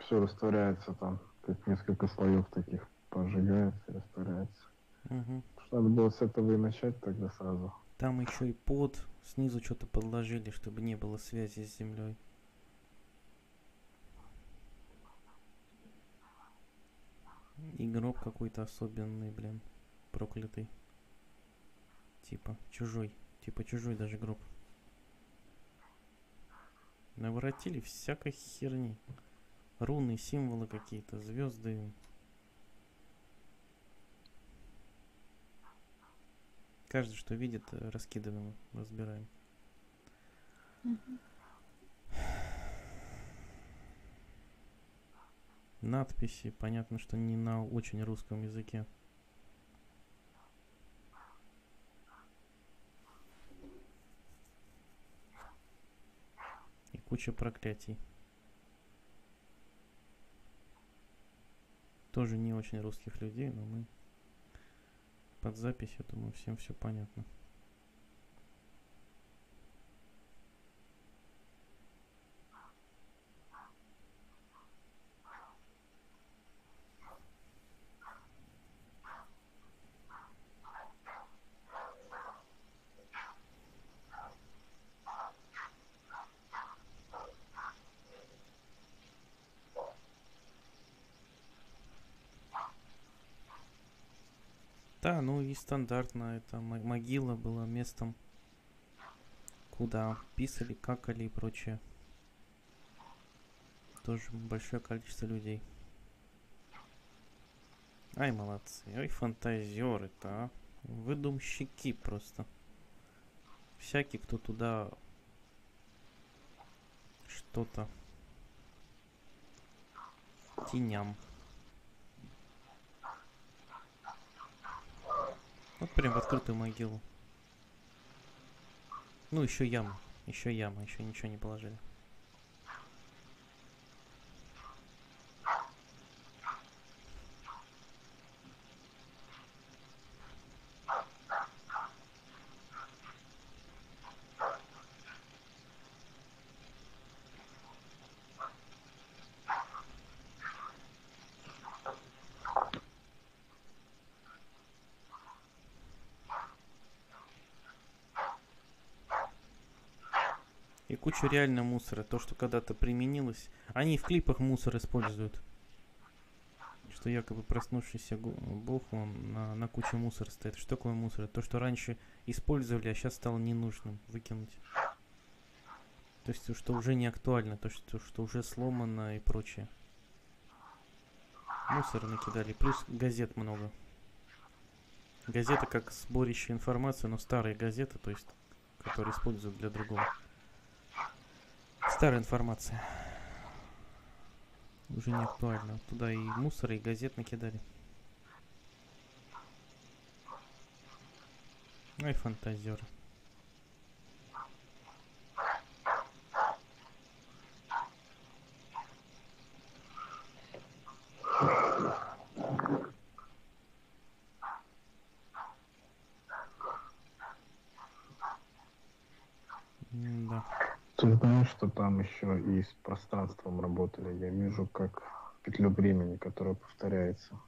Все растворяется там, как несколько слоев таких пожигается и растворяется. Мгм. Надо было с этого и начать тогда сразу. Там еще и под, снизу что-то подложили, чтобы не было связи с землей. И гроб какой-то особенный, блин, проклятый. Типа чужой, типа чужой даже гроб. Наворотили всякой херни. Руны, символы какие-то, звезды. Каждый, что видит, раскидываем, разбираем. Надписи, понятно, что не на очень русском языке. И куча проклятий. Тоже не очень русских людей, но мы под запись, я думаю, всем все понятно. Да, ну и стандартно мо- могила была местом, куда писали, какали и прочее. Тоже большое количество людей. Ай, молодцы. Ой, фантазеры-то, а. Выдумщики просто. Всякий, кто туда что-то теням. Вот прям в открытую могилу. Ну, еще яма. Еще яма, еще ничего не положили. И куча реально мусора. То, что когда-то применилось. Они в клипах мусор используют. Что якобы проснувшийся бог, он на, на куче мусора стоит. Что такое мусор? То, что раньше использовали, а сейчас стало ненужным. Выкинуть. То есть, что уже не актуально. То, что, что уже сломано и прочее. Мусор накидали. Плюс газет много. Газета как сборище информации, но старые газеты, то есть, которые используют для другого. Старая информация. Уже не актуально. Туда и мусор, и газет накидали. Ай, фантазер. Да. Ты знаешь, что там еще и с пространством работали? Я вижу как петлю времени, которая повторяется.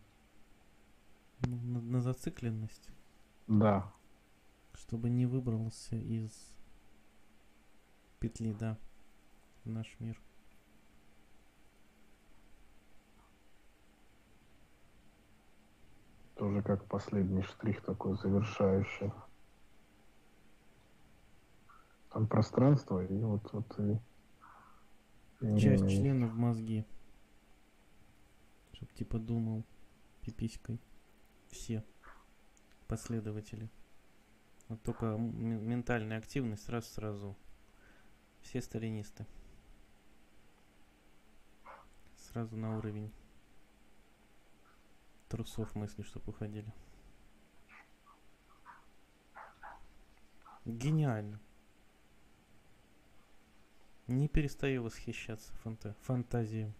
Ну, на, на зацикленность. Да, Чтобы не выбрался из петли, да. в Наш мир. тоже как последний штрих такой завершающий. Там пространство и вот, вот и, и Часть есть. члена в мозги. Чтоб типа думал пиписькой. Все последователи. Вот только ментальная активность сразу-сразу. Все сталинисты. Сразу на уровень трусов мысли, чтоб уходили. Гениально. Не перестаю восхищаться фанта фантазией.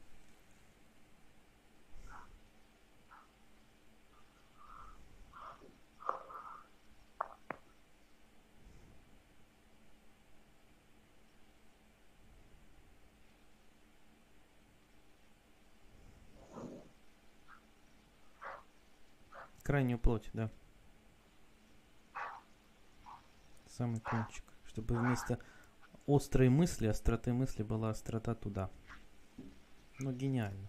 Крайнюю плоть, да. самый кончик. Чтобы вместо острой мысли, остроты мысли была острота туда. Ну, гениально.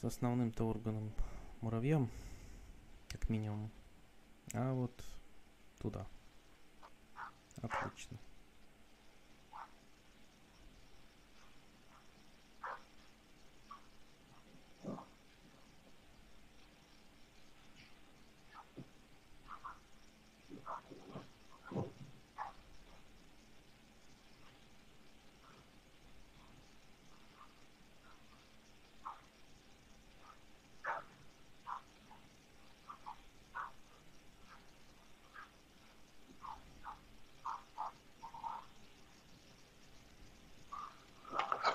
С основным-то органом муравьям, как минимум. А вот туда. Отлично.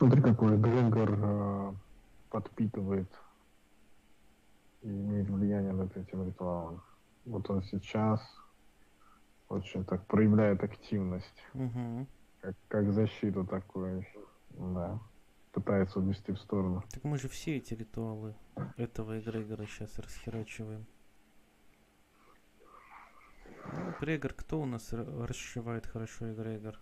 Смотри, какой Гренгор э, подпитывает и имеет влияние над этим ритуалом. Вот он сейчас очень так проявляет активность, Угу. как, как защиту такую, да, пытается увести в сторону. Так мы же все эти ритуалы этого эгрегора сейчас расхерачиваем. Ну, эгрегор, кто у нас ра- расшивает хорошо эгрегор?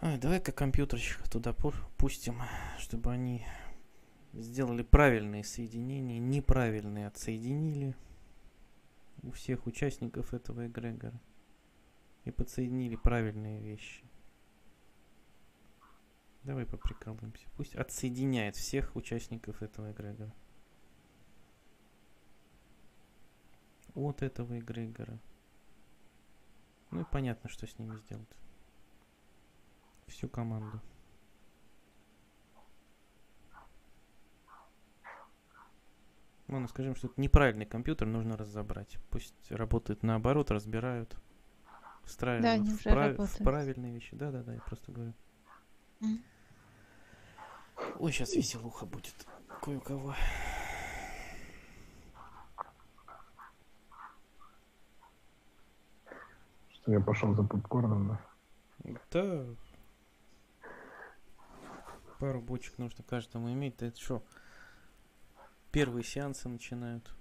Ай, давай-ка компьютерщиков туда пу- пустим, чтобы они сделали правильные соединения, неправильные отсоединили у всех участников этого эгрегора и подсоединили правильные вещи. Давай поприкалываемся. Пусть отсоединяет всех участников этого эгрегора. От этого эгрегора. Ну и понятно, что с ними сделать. Всю команду. Ладно, скажем, что это неправильный компьютер, нужно разобрать. Пусть работает наоборот, разбирают, встраивают они в, уже прав- в правильные вещи. Да-да-да, я просто говорю. М. Ой, сейчас веселуха будет. Кое у кого. Что я пошел за попкорном, да? Да. Пару бочек нужно каждому иметь. Да это что? Первые сеансы начинают.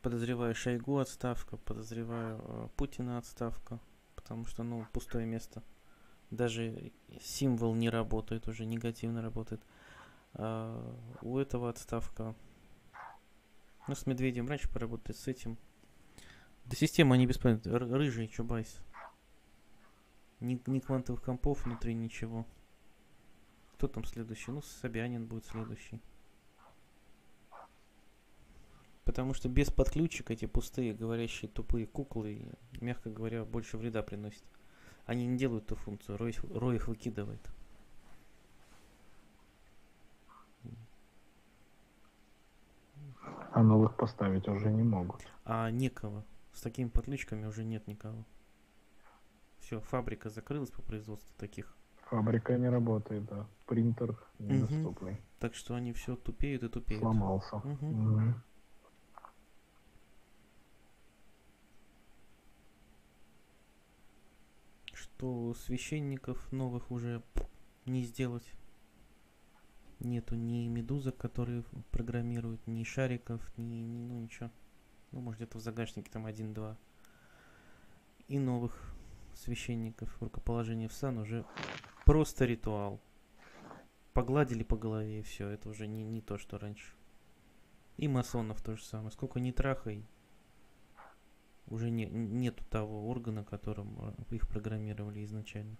Подозреваю Шойгу отставка, подозреваю э, Путина отставка. Потому что, ну, пустое место. Даже символ не работает, уже негативно работает. А у этого отставка. Ну, с Медведем раньше поработать, с этим. Да система они бесполезны. Рыжий Чубайс. Ни, ни квантовых компов внутри, ничего. Кто там следующий? Ну, Собянин будет следующий. Потому что без подключек эти пустые, говорящие тупые куклы, мягко говоря, больше вреда приносят. Они не делают ту функцию, Рой, их- Рой их выкидывает. А новых поставить уже не могут. А некого. С такими подключками уже нет никого. Все, фабрика закрылась по производству таких. Фабрика не работает, да. Принтер недоступный. Так что они все тупеют и тупеют. Сломался. Мгм. Мгм. Что священников новых уже не сделать. Нету ни медузок, которые программируют, ни шариков, ни, ни- ну ничего. Ну, может, где-то в загашнике там один-два. И новых священников рукоположение в сан уже просто ритуал. Погладили по голове и все. Это уже не, не то, что раньше. И масонов то же самое. Сколько ни трахай, уже не, нету того органа, которым э, их программировали изначально.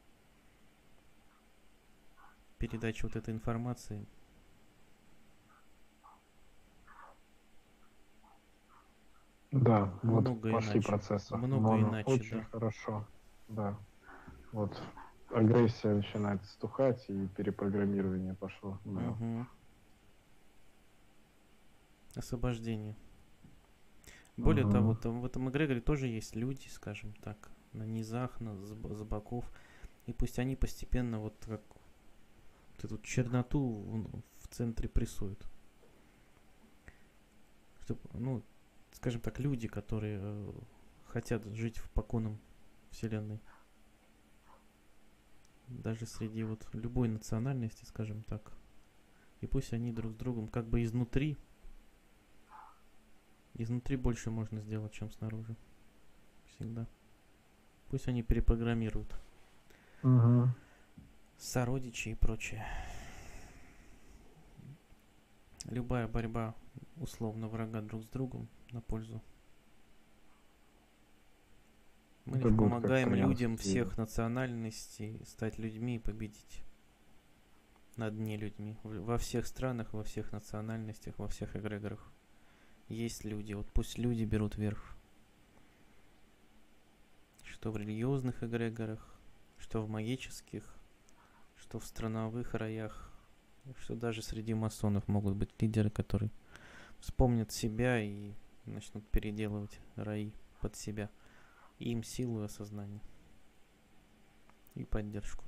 Передача вот этой информации. Да, вот Много пошли иначе. процессы. Много Моно иначе, Очень да. хорошо. Да. Вот агрессия начинает стухать и перепрограммирование пошло. Да. Мгм. Освобождение. Более Мгм. того, там в этом эгрегоре тоже есть люди, скажем так, на низах, на, с, с боков. И пусть они постепенно вот как вот эту черноту в, в центре прессуют. Чтоб, ну, скажем так, люди, которые э, хотят жить в покойном вселенной. Даже среди вот любой национальности, скажем так. И пусть они друг с другом как бы изнутри Изнутри больше можно сделать, чем снаружи. Всегда. Пусть они перепрограммируют. Угу. Сородичи и прочее. Любая борьба условно врага друг с другом на пользу. Мы Это лишь помогаем людям всех национальностей стать людьми и победить над не людьми. В- Во всех странах, во всех национальностях, во всех эгрегорах. Есть люди. Вот пусть люди берут верх. Что в религиозных эгрегорах, что в магических, что в страновых раях, что даже среди масонов могут быть лидеры, которые вспомнят себя и начнут переделывать раи под себя. И им силу и осознание. И поддержку.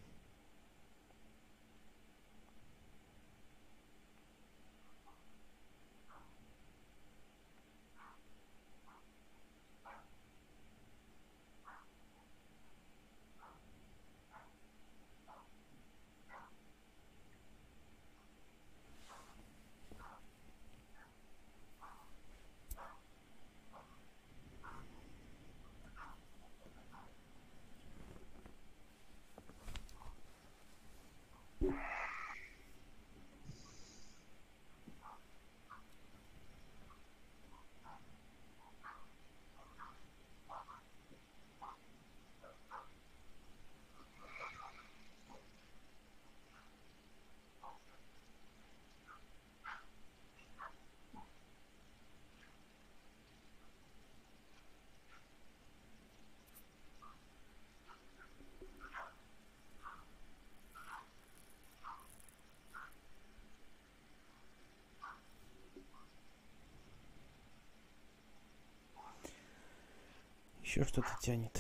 Еще что-то тянет.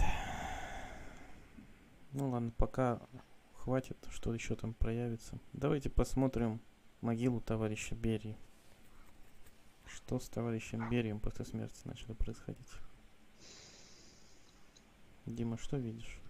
Ну ладно, пока хватит, что еще там проявится. Давайте посмотрим могилу товарища Берии. Что с товарищем Берием после смерти начало происходить? Дима, что видишь?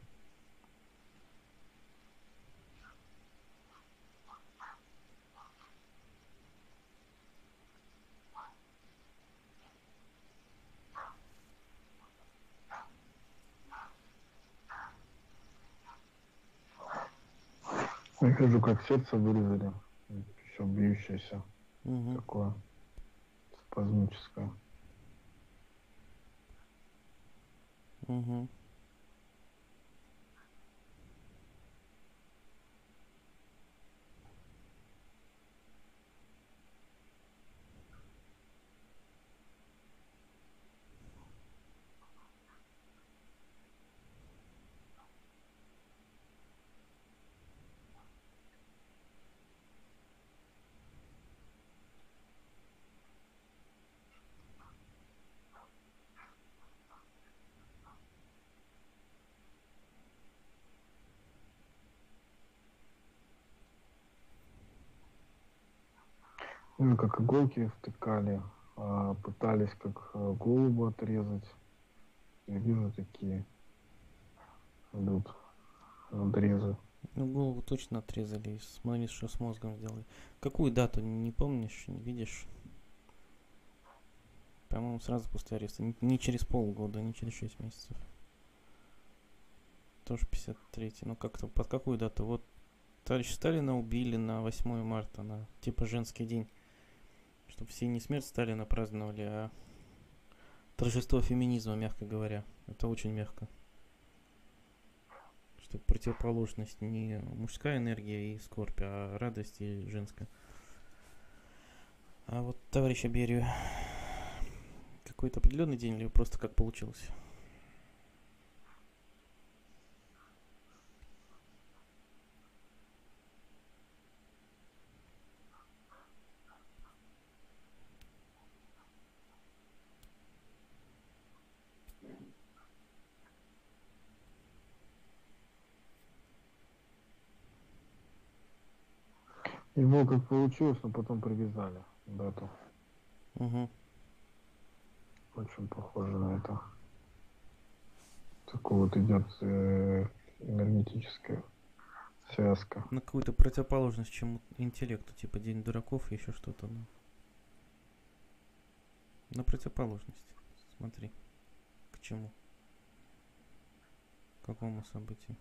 Вижу, как сердце вырезали. Все бьющееся. Угу. Такое спазмическое. Угу. Ну, как иголки втыкали, а, пытались как а, голову отрезать. Я вижу такие идут надрезы. Ну, голову точно отрезали. Смотри, что с мозгом сделали. Какую дату не помнишь, не видишь? По-моему, сразу после ареста. Не, через полгода, не через 6 месяцев. Тоже 53-й. Ну, как-то под какую дату? Вот товарища Сталина убили на 8 марта, на типа женский день. Чтобы все не смерть Сталина праздновали, а торжество феминизма, мягко говоря. Это очень мягко. Что противоположность не мужская энергия и скорбь, а радость и женская. А вот товарища Берию какой-то определенный день или просто как получилось? Его как получилось, но потом привязали дату. Угу. Очень похоже на это. Такой вот идет э, энергетическая связка. На какую-то противоположность чему интеллекту, типа День дураков и еще что-то. Ну. На противоположность. Смотри. К чему? К какому событию?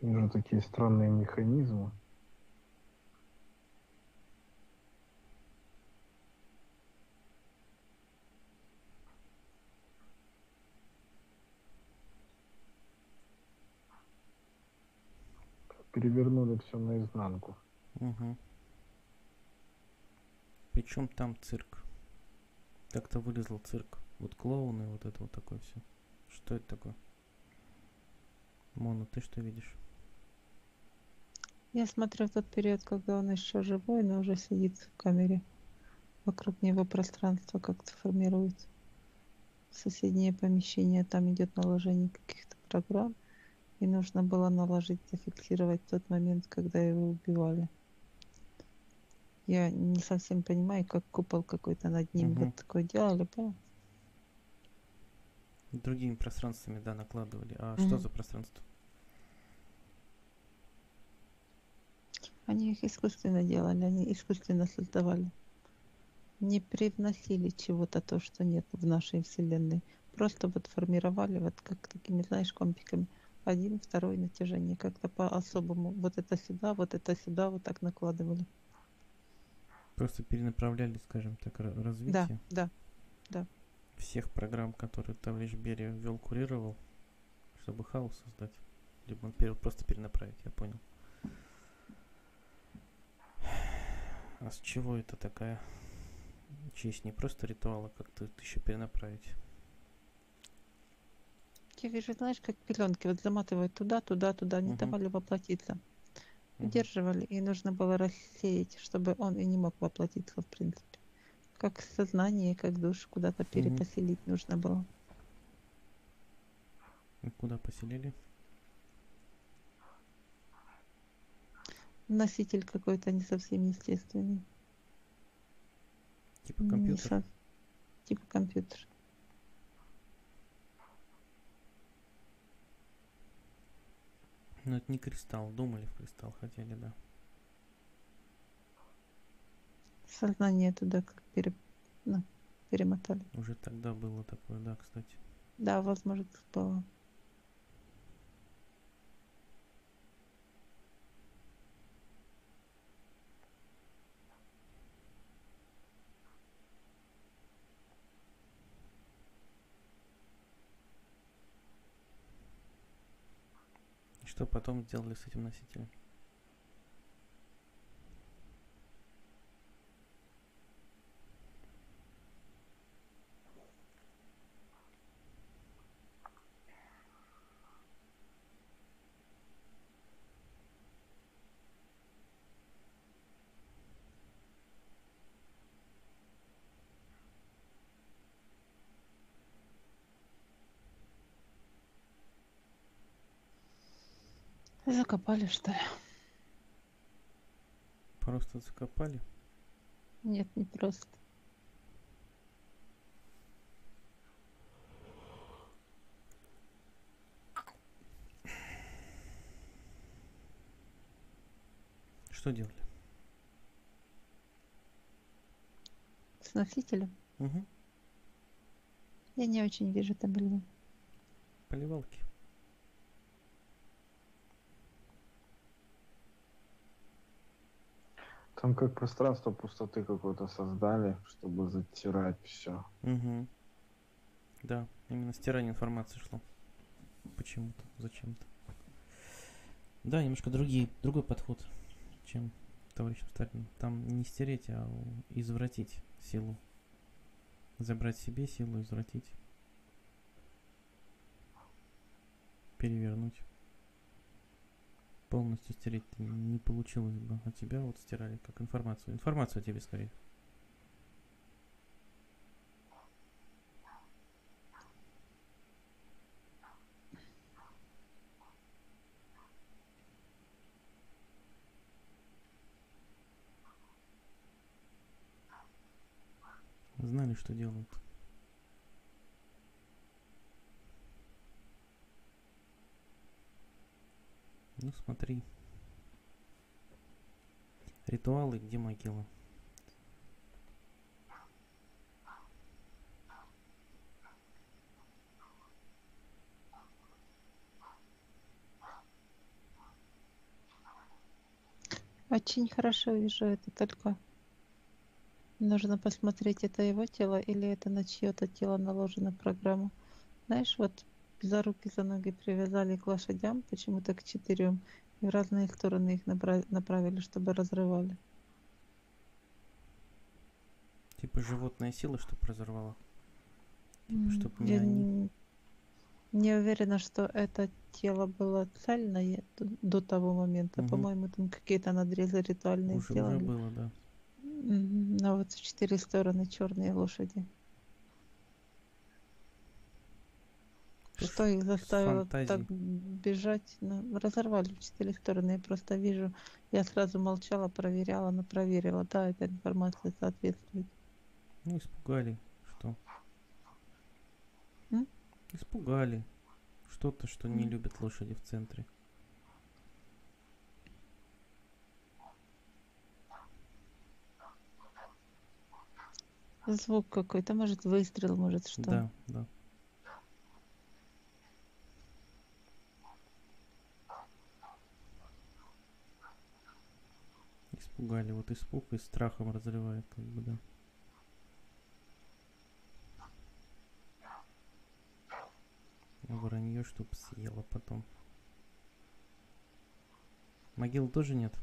Вижу такие странные механизмы. Перевернули все наизнанку. Угу. Причем там цирк. Как-то вылезл цирк. Вот клоуны, вот это вот такое все. Что это такое? Мона, ты что видишь? Я смотрю в тот период, когда он еще живой, но уже сидит в камере. Вокруг него пространство как-то формируется. Соседнее помещение, там идет наложение каких-то программ. И нужно было наложить, зафиксировать тот момент, когда его убивали. Я не совсем понимаю, как купол какой-то над ним Мгм. вот такой делали, понял? Другими пространствами, да, накладывали. А что Мгм. за пространство? Они их искусственно делали, они искусственно создавали. Не привносили чего-то то, что нет в нашей вселенной. Просто вот формировали вот как такими, знаешь, компиками. Один, второй натяжение. Как-то по-особому. Вот это сюда, вот это сюда, вот так накладывали. Просто перенаправляли, скажем так, ра- Да, развитие да. всех программ, которые товарищ Берия ввел, курировал, чтобы хаос создать. Либо он просто перенаправить, я понял. А с чего это такая честь? Не просто ритуал, а как-то это еще перенаправить. Я вижу, знаешь, как пеленки вот заматывают туда, туда, туда, не Мгм. давали воплотиться. Мгм. Удерживали, и нужно было рассеять, чтобы он и не мог воплотиться, в принципе. Как сознание, как душу куда-то перепоселить нужно было. И Куда поселили? Носитель какой-то не совсем естественный. Типа компьютер? со- Типа компьютер. Ну это не кристалл, думали в кристалл, хотели, да. Сознание туда как пере... ну, перемотали. Уже тогда было такое, да, кстати. Да, возможно, было. Что потом сделали с этим носителем? Закопали, что ли? Просто закопали? Нет, не просто. Что делали? С носителем. Угу. Я не очень вижу там львы. Поливалки. Там как пространство пустоты какое-то создали, чтобы затирать все. Угу. Да, именно стирание информации шло. Почему-то, зачем-то. Да, немножко другие, другой подход, чем товарищ Сталин. Там не стереть, а извратить силу. Забрать себе силу, извратить. Перевернуть. Полностью стереть не получилось бы. А тебя вот стирали как информацию. Информацию тебе скорее. Знали, что делают. Ну смотри. Ритуалы, где могила? Очень хорошо вижу это, только нужно посмотреть, это его тело или это на чье-то тело наложена программа. Знаешь, вот за руки, за ноги привязали к лошадям, почему-то к четырем, и в разные стороны их направили, чтобы разрывали. Типа животная сила, чтоб разорвала. Типа, М, чтоб не Я они. н- не уверена, что это тело было цельное до того момента. Мгм. По-моему, там какие-то надрезы ритуальные Уже, уже сделали. было, да. Но вот в четыре стороны черные лошади. Что их заставило фантазией. так бежать? Ну, разорвали в четыре стороны. Я просто вижу. Я сразу молчала, проверяла, но проверила. Да, эта информация соответствует. Ну, испугали. Что? М? Испугали. Что-то, что не М. любят лошади в центре. Звук какой-то, может выстрел, может что. Да, да. Испугали. Вот испуг и страхом разрывает, как бы, да. А Воронье, чтоб съела потом. Могил тоже нет?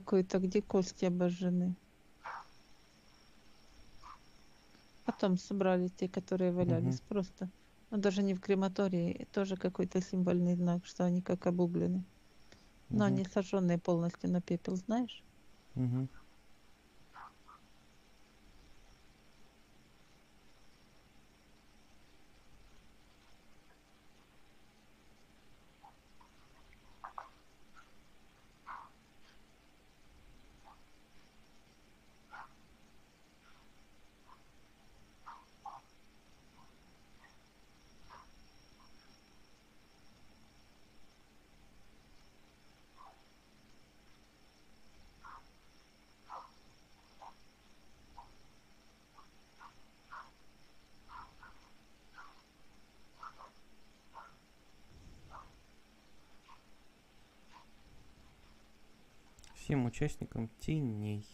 Какой-то, где кости обожжены. Потом собрали те, которые валялись просто. Но даже не в крематории, тоже какой-то символьный знак, что они как обуглены. Но Мгм, они сожженные полностью на пепел, знаешь? мгм. Всем участникам теней.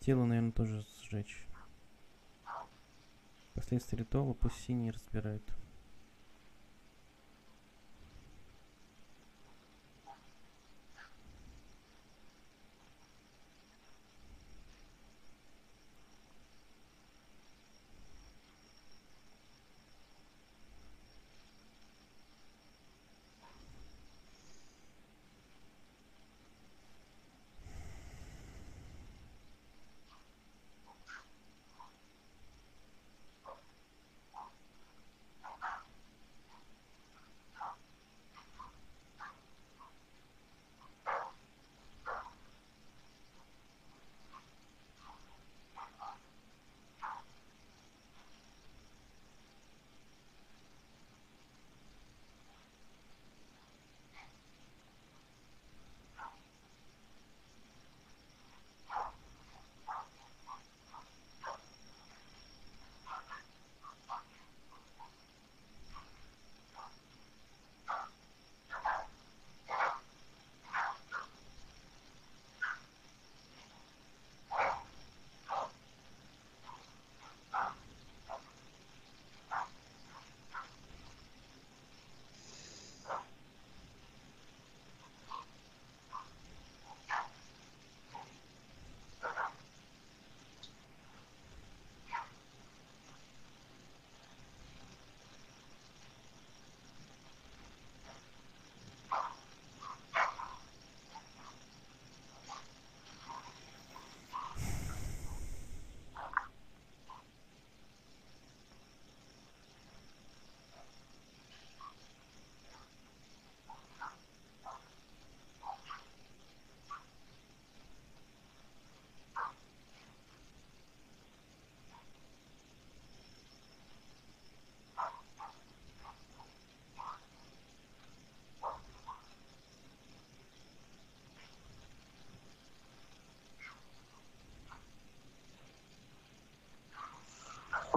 Тело, наверное, тоже сжечь. Последствия ритуала пусть синие разбирают.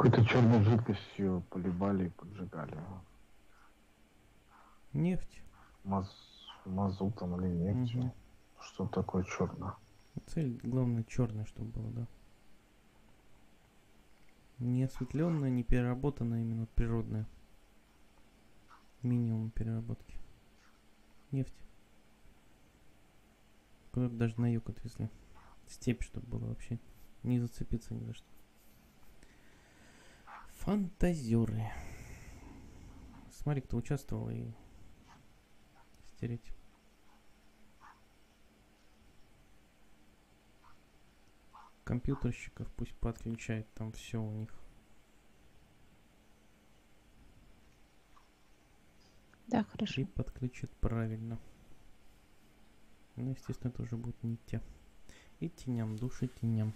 Какой-то черной жидкостью поливали и поджигали. Нефть. Маз... Мазутом или нефтью. Мгм. Что такое черное? Цель, главное, черная, чтобы было, да. Не осветленная, не переработанная, именно природная. Минимум переработки. Нефть. Куда-то даже на юг отвезли. Степь, чтобы было вообще. Не зацепиться ни за что. Фантазеры. Смотри, кто участвовал и стереть. компьютерщиков пусть подключает там все у них. Да, хорошо. И подключит правильно. Ну, естественно, это уже будет не те. И теням, души теням.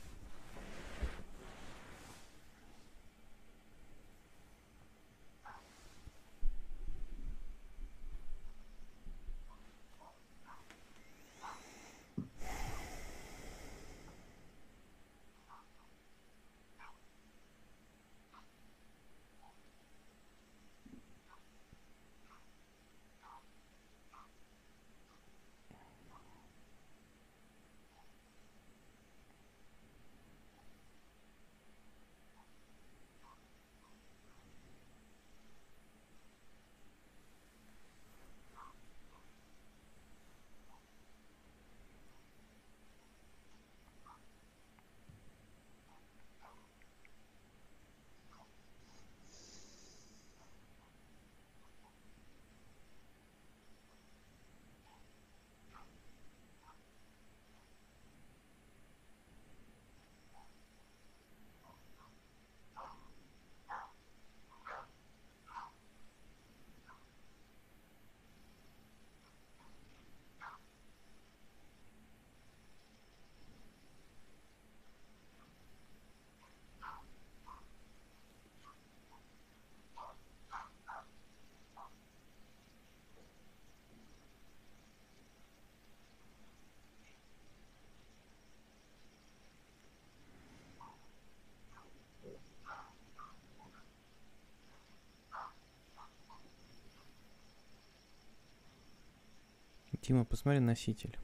Тима, посмотри носитель.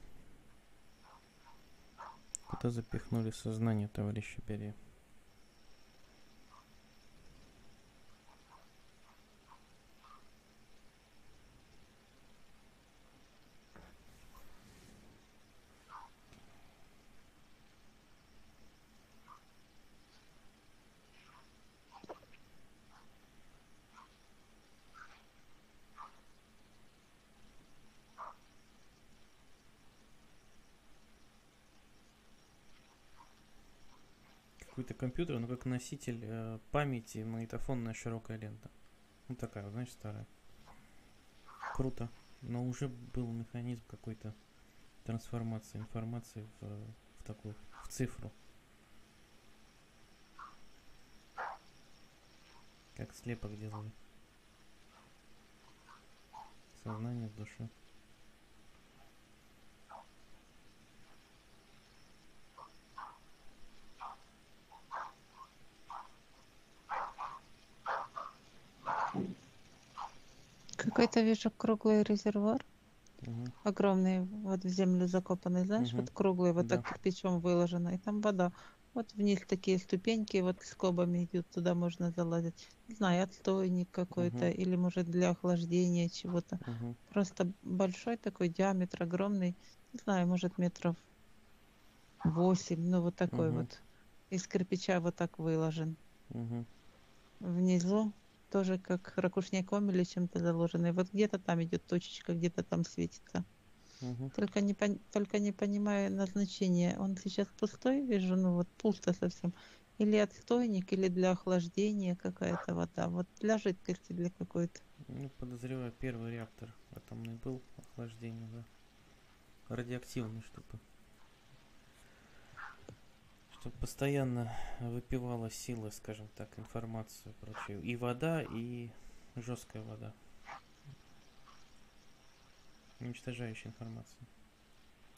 Куда запихнули сознание товарища Берия? Компьютер, но как носитель э, памяти магнитофонная широкая лента. Ну такая, вот, знаешь, старая. Круто. Но уже был механизм какой-то трансформации информации в, в такую, в цифру. Как слепок делали. Сознание в душе. Какой-то вижу круглый резервуар, Мгм. огромный, вот в землю закопанный, знаешь, Мгм. вот круглый, вот так Да. кирпичом выложено, и там вода. Вот вниз такие ступеньки, вот скобами идут, туда можно залазить. Не знаю, отстойник какой-то, Мгм. или может для охлаждения чего-то. Мгм. Просто большой такой диаметр, огромный, не знаю, может метров восемь, ну вот такой Мгм. вот. Из кирпича вот так выложен. Мгм. Внизу тоже как ракушняком или чем-то заложенный. Вот где-то там идет точечка, где-то там светится. Мгм. Только не, пон- только не понимаю назначения. Он сейчас пустой, вижу, ну вот пусто совсем. Или отстойник, или для охлаждения какая-то вода. Вот для жидкости для какой-то. Ну, подозреваю, первый реактор атомный был, охлаждение, да. Радиоактивный, чтобы что постоянно выпивала силы, скажем так, информацию прочую. И вода, и жесткая вода. Уничтожающая информацию.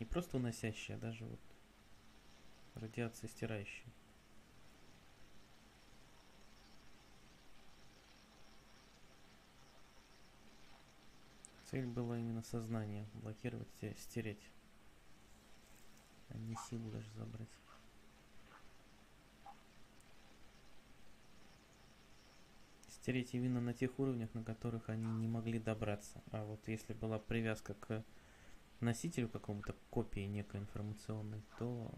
Не просто уносящая, а даже вот радиация стирающая. Цель была именно сознание блокировать, стереть, а не силу даже забрать. Стереть именно на тех уровнях, на которых они не могли добраться. А вот если была привязка к носителю какому-то, копии некой информационной, то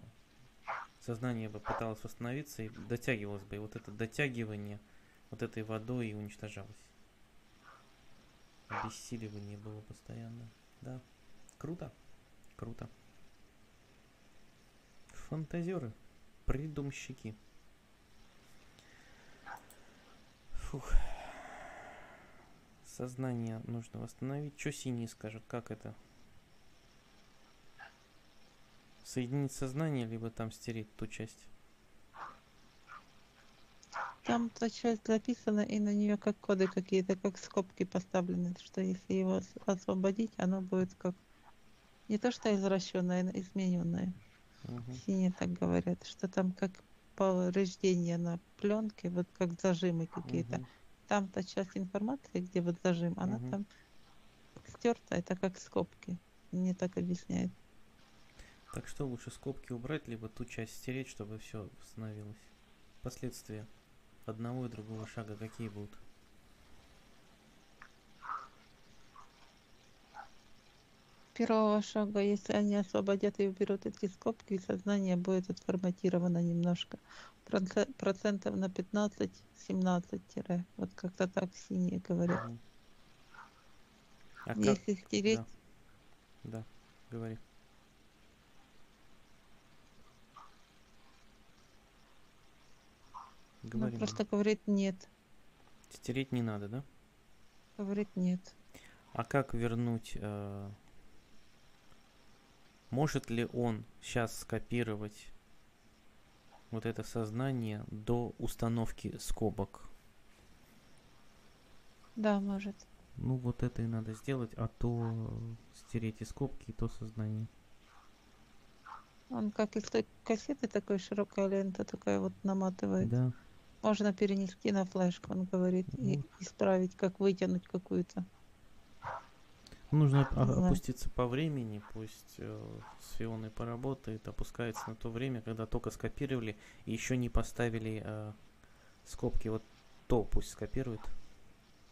сознание бы пыталось восстановиться и дотягивалось бы. И вот это дотягивание вот этой водой и уничтожалось. Обессиливание было постоянно. Да. Круто. Круто. Фантазеры. Придумщики. Фух. Сознание нужно восстановить. Что синие скажут? Как это? Соединить сознание, либо там стереть ту часть. Там та часть записана, и на нее как коды какие-то, как скобки поставлены, что если его ос- освободить, оно будет как не то что извращенное, но измененное. Мгм. Синие так говорят, что там как повреждение на пленке, вот как зажимы какие-то. Мгм. Там та часть информации, где вот зажим, она Мгм. там стерта, это как скобки. Мне так объясняет. Так что лучше скобки убрать, либо ту часть стереть, чтобы все восстановилось. Последствия одного и другого шага какие будут? Первого шага, если они освободят и уберут эти скобки, сознание будет отформатировано немножко. Проце- Процентов на 15-17 тире. Вот как-то так синие говорят. А как? Если стереть, Да. Да, говори. ну Говори. нам. просто говорит нет. Стереть не надо, да? Говорит нет. А как вернуть? э, Может ли он сейчас скопировать вот это сознание до установки скобок? Да, может. Ну вот это и надо сделать, а то стереть и скобки, и то сознание. Он как из той кассеты такой широкая лента такая вот наматывает. Да. Можно перенести на флешку, он говорит, и Вот. исправить, как вытянуть какую-то. Нужно Не знаю. опуститься по времени, пусть э, с Фионой поработает, опускается на то время, когда только скопировали и еще не поставили э, скобки. Вот то пусть скопирует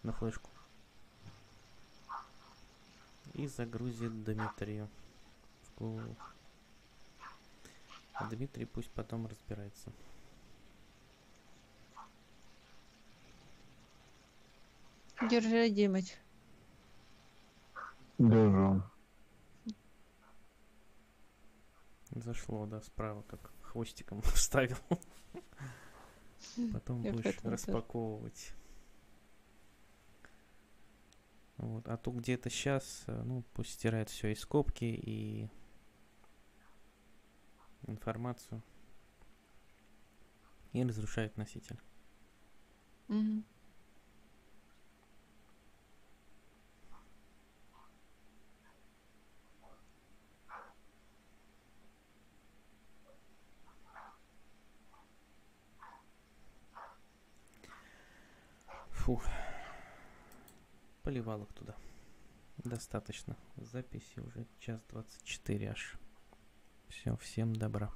на флешку. И загрузит Дмитрию в голову. А Дмитрий пусть потом разбирается. Держи, Димыч. Держу. Зашло, да, справа, как хвостиком [LAUGHS] вставил. Потом Я будешь распаковывать. Вот. А то где-то сейчас, ну, пусть стирает все и скобки, и информацию. И разрушает носитель. Мгм. Фух. Поливал их туда. Достаточно. Записи уже час двадцать четыре аж. Все, всем добра.